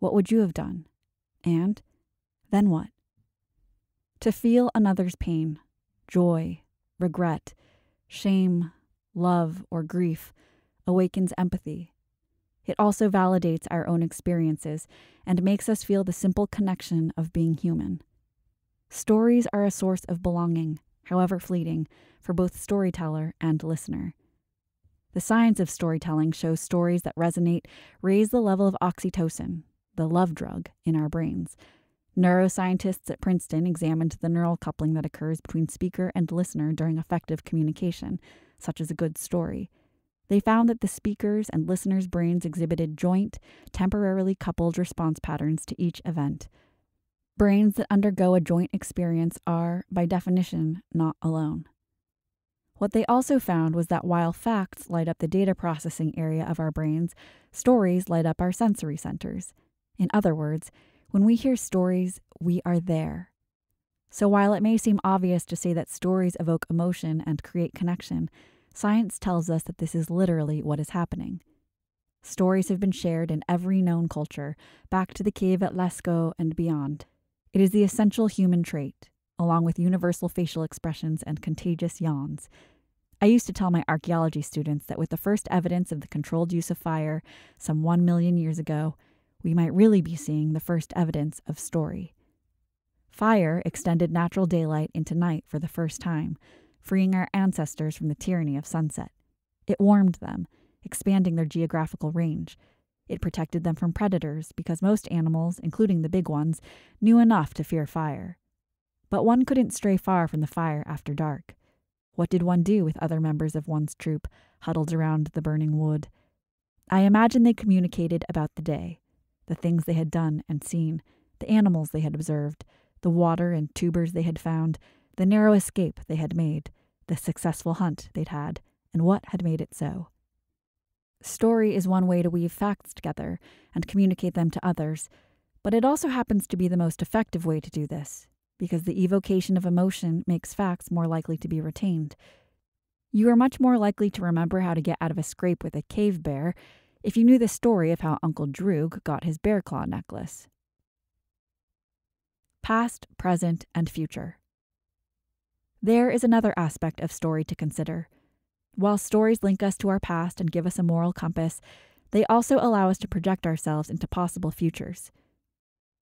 What would you have done? And then what? To feel another's pain, joy, regret, shame, love, or grief awakens empathy. It also validates our own experiences and makes us feel the simple connection of being human. Stories are a source of belonging, however fleeting, for both storyteller and listener. The science of storytelling shows stories that resonate raise the level of oxytocin, the love drug, in our brains. Neuroscientists at Princeton examined the neural coupling that occurs between speaker and listener during effective communication, such as a good story. They found that the speaker's and listener's brains exhibited joint, temporarily coupled response patterns to each event. Brains that undergo a joint experience are, by definition, not alone. What they also found was that while facts light up the data processing area of our brains, stories light up our sensory centers. In other words, when we hear stories, we are there. So while it may seem obvious to say that stories evoke emotion and create connection, science tells us that this is literally what is happening. Stories have been shared in every known culture, back to the cave at Lascaux and beyond. It is the essential human trait, along with universal facial expressions and contagious yawns. I used to tell my archaeology students that with the first evidence of the controlled use of fire some one million years ago, we might really be seeing the first evidence of story. Fire extended natural daylight into night for the first time, freeing our ancestors from the tyranny of sunset. It warmed them, expanding their geographical range. It protected them from predators because most animals, including the big ones, knew enough to fear fire. But one couldn't stray far from the fire after dark. What did one do with other members of one's troop huddled around the burning wood? I imagine they communicated about the day, the things they had done and seen, the animals they had observed, the water and tubers they had found, the narrow escape they had made, the successful hunt they'd had, and what had made it so. Story is one way to weave facts together and communicate them to others, But it also happens to be the most effective way to do this, because the evocation of emotion makes facts more likely to be retained. You are much more likely to remember how to get out of a scrape with a cave bear if you knew the story of how Uncle Droog got his bear claw necklace. Past, present, and future. There is another aspect of story to consider. While stories link us to our past and give us a moral compass, they also allow us to project ourselves into possible futures.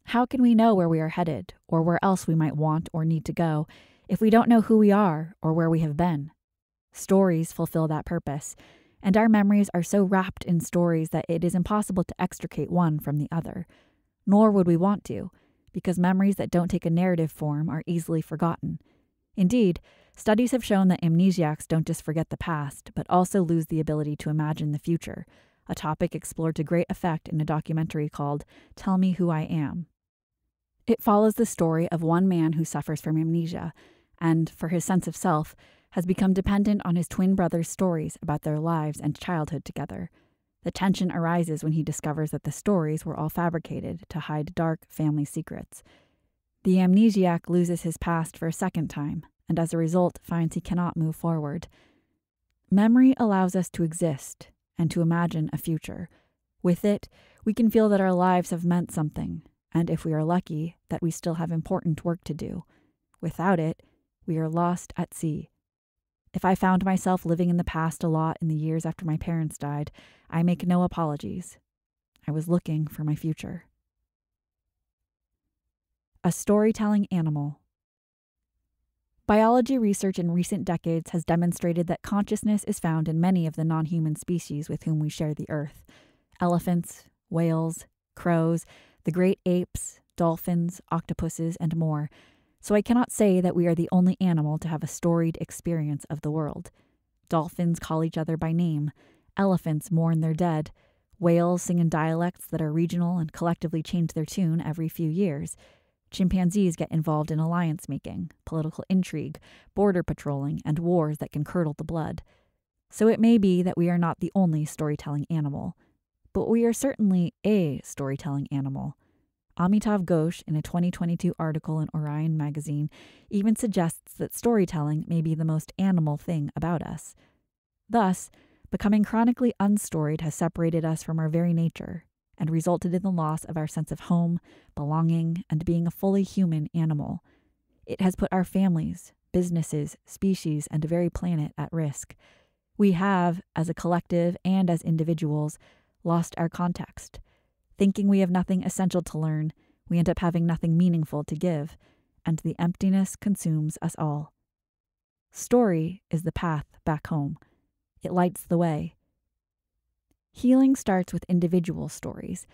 How can we know where we are headed, or where else we might want or need to go, if we don't know who we are or where we have been? Stories fulfill that purpose, and our memories are so wrapped in stories that it is impossible to extricate one from the other. Nor would we want to, because memories that don't take a narrative form are easily forgotten. Indeed, studies have shown that amnesiacs don't just forget the past, but also lose the ability to imagine the future, a topic explored to great effect in a documentary called Tell Me Who I Am. It follows the story of one man who suffers from amnesia and, for his sense of self, has become dependent on his twin brothers' stories about their lives and childhood together. The tension arises when he discovers that the stories were all fabricated to hide dark family secrets. The amnesiac loses his past for a second time, and as a result finds he cannot move forward. Memory allows us to exist and to imagine a future. With it, we can feel that our lives have meant something, and if we are lucky, that we still have important work to do. Without it, we are lost at sea. If I found myself living in the past a lot in the years after my parents died, I make no apologies. I was looking for my future. A storytelling animal. Biology research in recent decades has demonstrated that consciousness is found in many of the non human species with whom we share the earth elephants, whales, crows, the great apes, dolphins, octopuses, and more. So I cannot say that we are the only animal to have a storied experience of the world. Dolphins call each other by name, elephants mourn their dead, whales sing in dialects that are regional and collectively change their tune every few years. Chimpanzees get involved in alliance making, political intrigue, border patrolling, and wars that can curdle the blood. So it may be that we are not the only storytelling animal, but we are certainly a storytelling animal. Amitav Ghosh, in a 2022 article in Orion magazine, even suggests that storytelling may be the most animal thing about us. Thus, becoming chronically unstoried has separated us from our very nature and resulted in the loss of our sense of home, belonging, and being a fully human animal. It has put our families, businesses, species, and very planet at risk. We have, as a collective and as individuals, lost our context. Thinking we have nothing essential to learn, we end up having nothing meaningful to give, and the emptiness consumes us all. Story is the path back home. It lights the way. Healing starts with individual stories,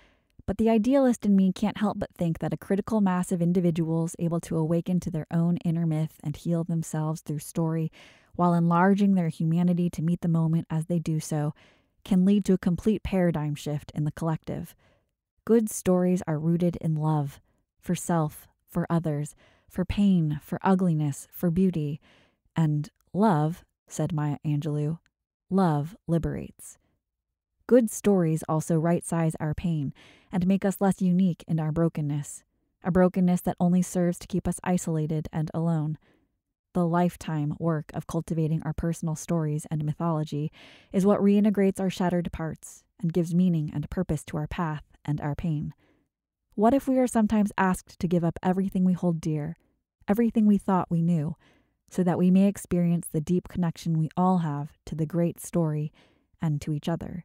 but the idealist in me can't help but think that a critical mass of individuals able to awaken to their own inner myth and heal themselves through story, while enlarging their humanity to meet the moment as they do so, can lead to a complete paradigm shift in the collective. Good stories are rooted in love for self, for others, for pain, for ugliness, for beauty. And love, said Maya Angelou, love liberates. Good stories also right size our pain and make us less unique in our brokenness, a brokenness that only serves to keep us isolated and alone. The lifetime work of cultivating our personal stories and mythology is what reintegrates our shattered parts and gives meaning and purpose to our path and our pain. What if we are sometimes asked to give up everything we hold dear, everything we thought we knew, so that we may experience the deep connection we all have to the great story and to each other?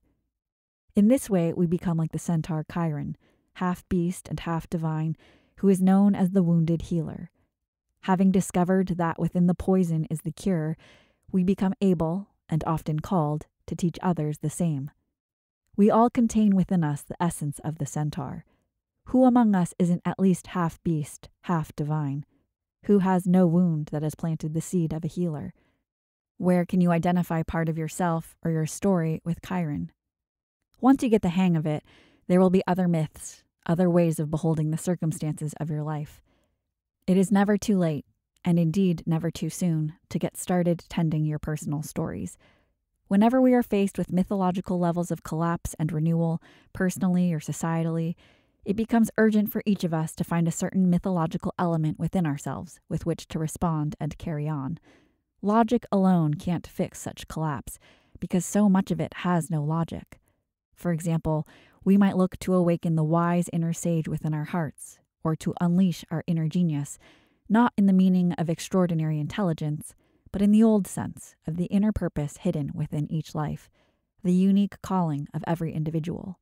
In this way, we become like the centaur Chiron, half beast and half divine, who is known as the wounded healer. Having discovered that within the poison is the cure, we become able, and often called, to teach others the same. We all contain within us the essence of the centaur. Who among us isn't at least half beast, half divine? Who has no wound that has planted the seed of a healer? Where can you identify part of yourself or your story with Chiron? Once you get the hang of it, there will be other myths, other ways of beholding the circumstances of your life. It is never too late, and indeed never too soon, to get started tending your personal stories. Whenever we are faced with mythological levels of collapse and renewal, personally or societally, it becomes urgent for each of us to find a certain mythological element within ourselves with which to respond and carry on. Logic alone can't fix such collapse because so much of it has no logic. For example, we might look to awaken the wise inner sage within our hearts, or to unleash our inner genius, not in the meaning of extraordinary intelligence, but in the old sense of the inner purpose hidden within each life, the unique calling of every individual.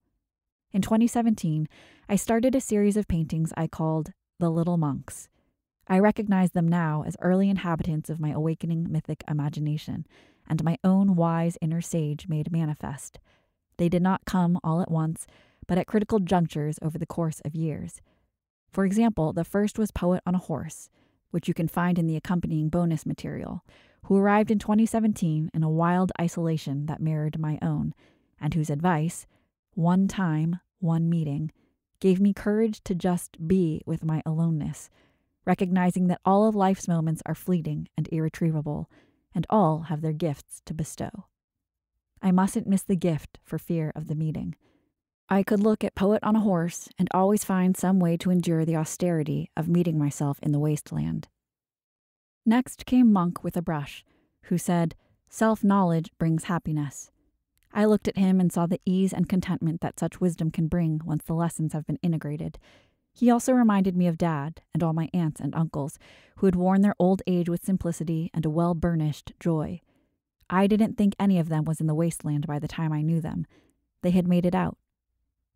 In 2017, I started a series of paintings I called The Little Monks. I recognize them now as early inhabitants of my awakening mythic imagination and my own wise inner sage made manifest. They did not come all at once, but at critical junctures over the course of years. For example, the first was Poet on a Horse, which you can find in the accompanying bonus material, who arrived in 2017 in a wild isolation that mirrored my own, and whose advice, one time, one meeting, gave me courage to just be with my aloneness, recognizing that all of life's moments are fleeting and irretrievable, and all have their gifts to bestow. I mustn't miss the gift for fear of the meeting. I could look at Poet on a Horse and always find some way to endure the austerity of meeting myself in the wasteland. Next came Monk with a brush, who said, Self knowledge brings happiness. I looked at him and saw the ease and contentment that such wisdom can bring once the lessons have been integrated. He also reminded me of Dad and all my aunts and uncles, who had worn their old age with simplicity and a well burnished joy. I didn't think any of them was in the wasteland by the time I knew them. They had made it out.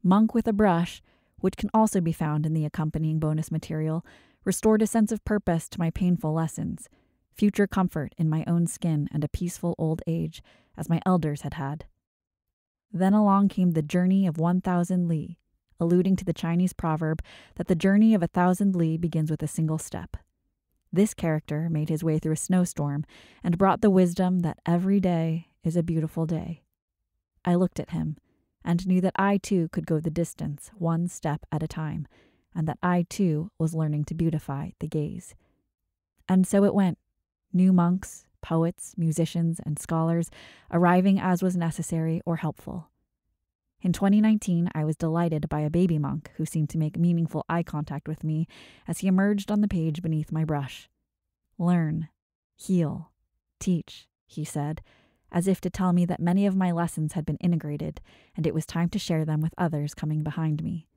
Monk with a brush, which can also be found in the accompanying bonus material, restored a sense of purpose to my painful lessons, future comfort in my own skin, and a peaceful old age, as my elders had had. Then along came the journey of 1,000 li, alluding to the Chinese proverb that the journey of a thousand li begins with a single step. This character made his way through a snowstorm and brought the wisdom that every day is a beautiful day. I looked at him and knew that I too could go the distance, one step at a time, and that I too was learning to beautify the gaze. And so it went new monks, poets, musicians, and scholars arriving as was necessary or helpful. In 2019, I was delighted by a baby monk who seemed to make meaningful eye contact with me as he emerged on the page beneath my brush. Learn, heal, teach, he said, as if to tell me that many of my lessons had been integrated and it was time to share them with others coming behind me.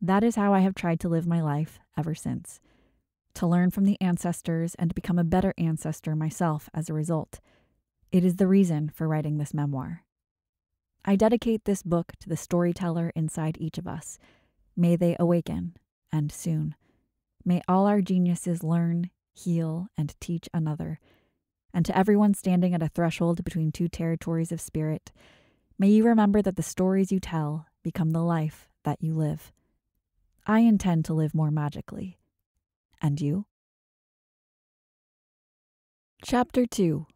That is how I have tried to live my life ever since to learn from the ancestors and become a better ancestor myself as a result. It is the reason for writing this memoir. I dedicate this book to the storyteller inside each of us. May they awaken, and soon. May all our geniuses learn, heal, and teach another. And to everyone standing at a threshold between two territories of spirit, may you remember that the stories you tell become the life that you live. I intend to live more magically. And you? Chapter 2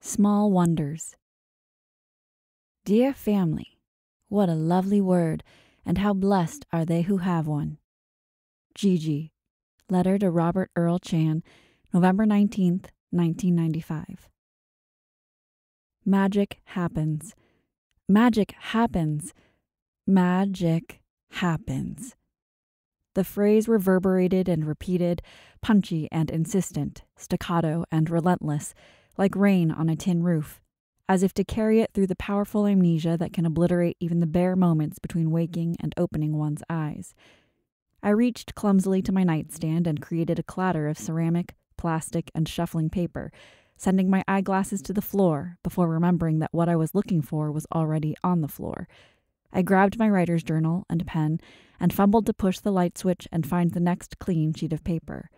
Small Wonders Dear family, what a lovely word, and how blessed are they who have one. Gigi, letter to Robert Earl Chan, November 19th, 1995. Magic happens. Magic happens. Magic happens. The phrase reverberated and repeated, punchy and insistent, staccato and relentless, like rain on a tin roof, as if to carry it through the powerful amnesia that can obliterate even the bare moments between waking and opening one's eyes. I reached clumsily to my nightstand and created a clatter of ceramic, plastic, and shuffling paper, sending my eyeglasses to the floor before remembering that what I was looking for was already on the floor. I grabbed my writer's journal and pen and fumbled to push the light switch and find the next clean sheet of paper.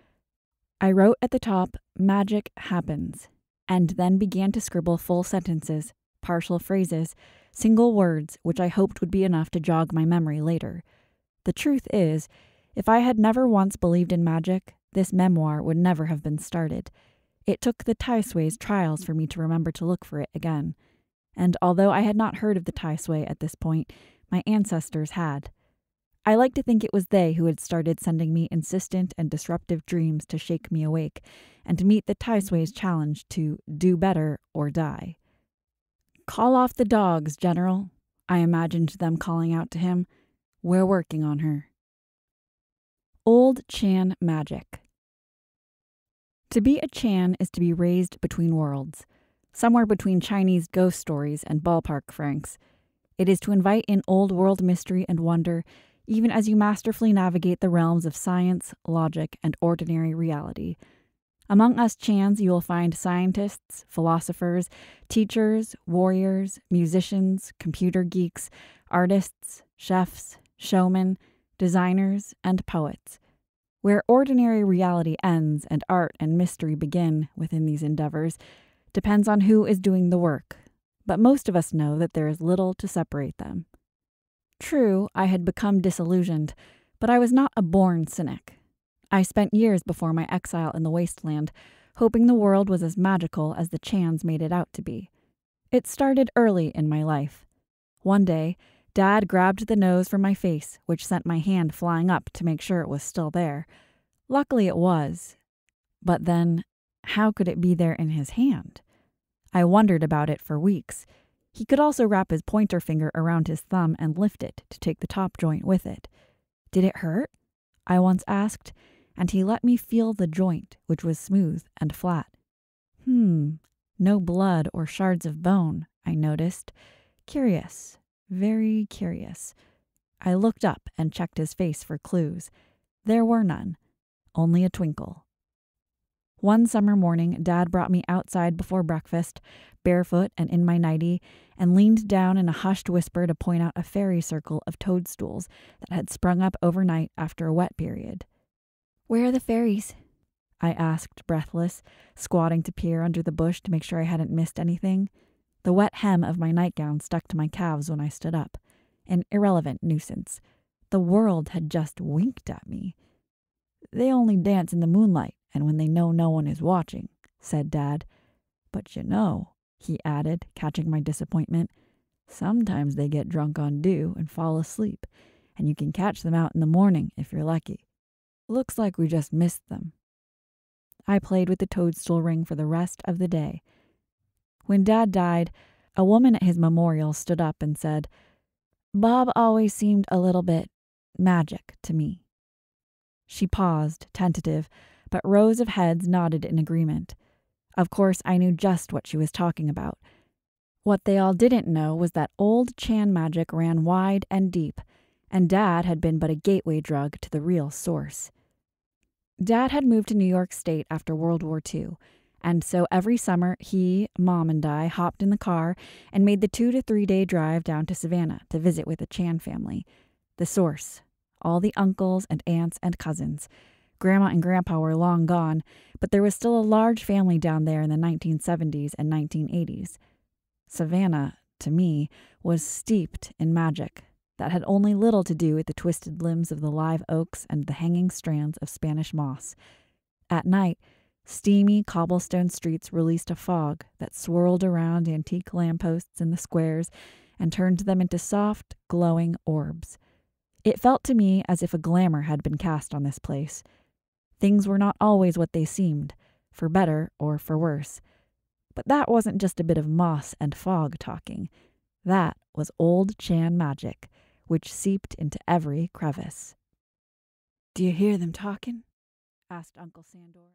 I wrote at the top, Magic happens, and then began to scribble full sentences, partial phrases, single words which I hoped would be enough to jog my memory later. The truth is, if I had never once believed in magic, this memoir would never have been started. It took the Tai Sui's trials for me to remember to look for it again. And although I had not heard of the Tai Sui at this point, my ancestors had. I like to think it was they who had started sending me insistent and disruptive dreams to shake me awake and to meet the Tai Sui's challenge to do better or die. Call off the dogs, General, I imagined them calling out to him. We're working on her. Old Chan Magic. To be a Chan is to be raised between worlds, somewhere between Chinese ghost stories and ballpark franks. It is to invite in old world mystery and wonder, even as you masterfully navigate the realms of science, logic, and ordinary reality. Among us Chans, you will find scientists, philosophers, teachers, warriors, musicians, computer geeks, artists, chefs, showmen, designers, and poets. Where ordinary reality ends and art and mystery begin within these endeavors depends on who is doing the work, but most of us know that there is little to separate them. True, I had become disillusioned, but I was not a born cynic. I spent years before my exile in the wasteland hoping the world was as magical as the Chans made it out to be. It started early in my life. One day, Dad grabbed the nose from my face, which sent my hand flying up to make sure it was still there. Luckily, it was. But then, how could it be there in his hand? I wondered about it for weeks. He could also wrap his pointer finger around his thumb and lift it to take the top joint with it. Did it hurt? I once asked, and he let me feel the joint, which was smooth and flat. Hmm, no blood or shards of bone, I noticed. Curious. Very curious. I looked up and checked his face for clues. There were none, only a twinkle. One summer morning, Dad brought me outside before breakfast, barefoot and in my nightie, and leaned down in a hushed whisper to point out a fairy circle of toadstools that had sprung up overnight after a wet period. Where are the fairies? I asked, breathless, squatting to peer under the bush to make sure I hadn't missed anything. The wet hem of my nightgown stuck to my calves when I stood up. An irrelevant nuisance. The world had just winked at me. They only dance in the moonlight and when they know no one is watching, said Dad. But you know, he added, catching my disappointment, sometimes they get drunk on dew and fall asleep, and you can catch them out in the morning if you're lucky. Looks like we just missed them. I played with the toadstool ring for the rest of the day. When Dad died, a woman at his memorial stood up and said, Bob always seemed a little bit magic to me. She paused, tentative, but rows of heads nodded in agreement. Of course, I knew just what she was talking about. What they all didn't know was that old Chan magic ran wide and deep, and Dad had been but a gateway drug to the real source. Dad had moved to New York State after World War II and so every summer, he, mom, and I hopped in the car and made the two to three day drive down to Savannah to visit with the Chan family. The source, all the uncles and aunts and cousins. Grandma and Grandpa were long gone, but there was still a large family down there in the 1970s and 1980s. Savannah, to me, was steeped in magic that had only little to do with the twisted limbs of the live oaks and the hanging strands of Spanish moss. At night, Steamy cobblestone streets released a fog that swirled around antique lampposts in the squares and turned them into soft, glowing orbs. It felt to me as if a glamour had been cast on this place. Things were not always what they seemed, for better or for worse. But that wasn't just a bit of moss and fog talking. That was old Chan magic, which seeped into every crevice. Do you hear them talking? asked Uncle Sandor.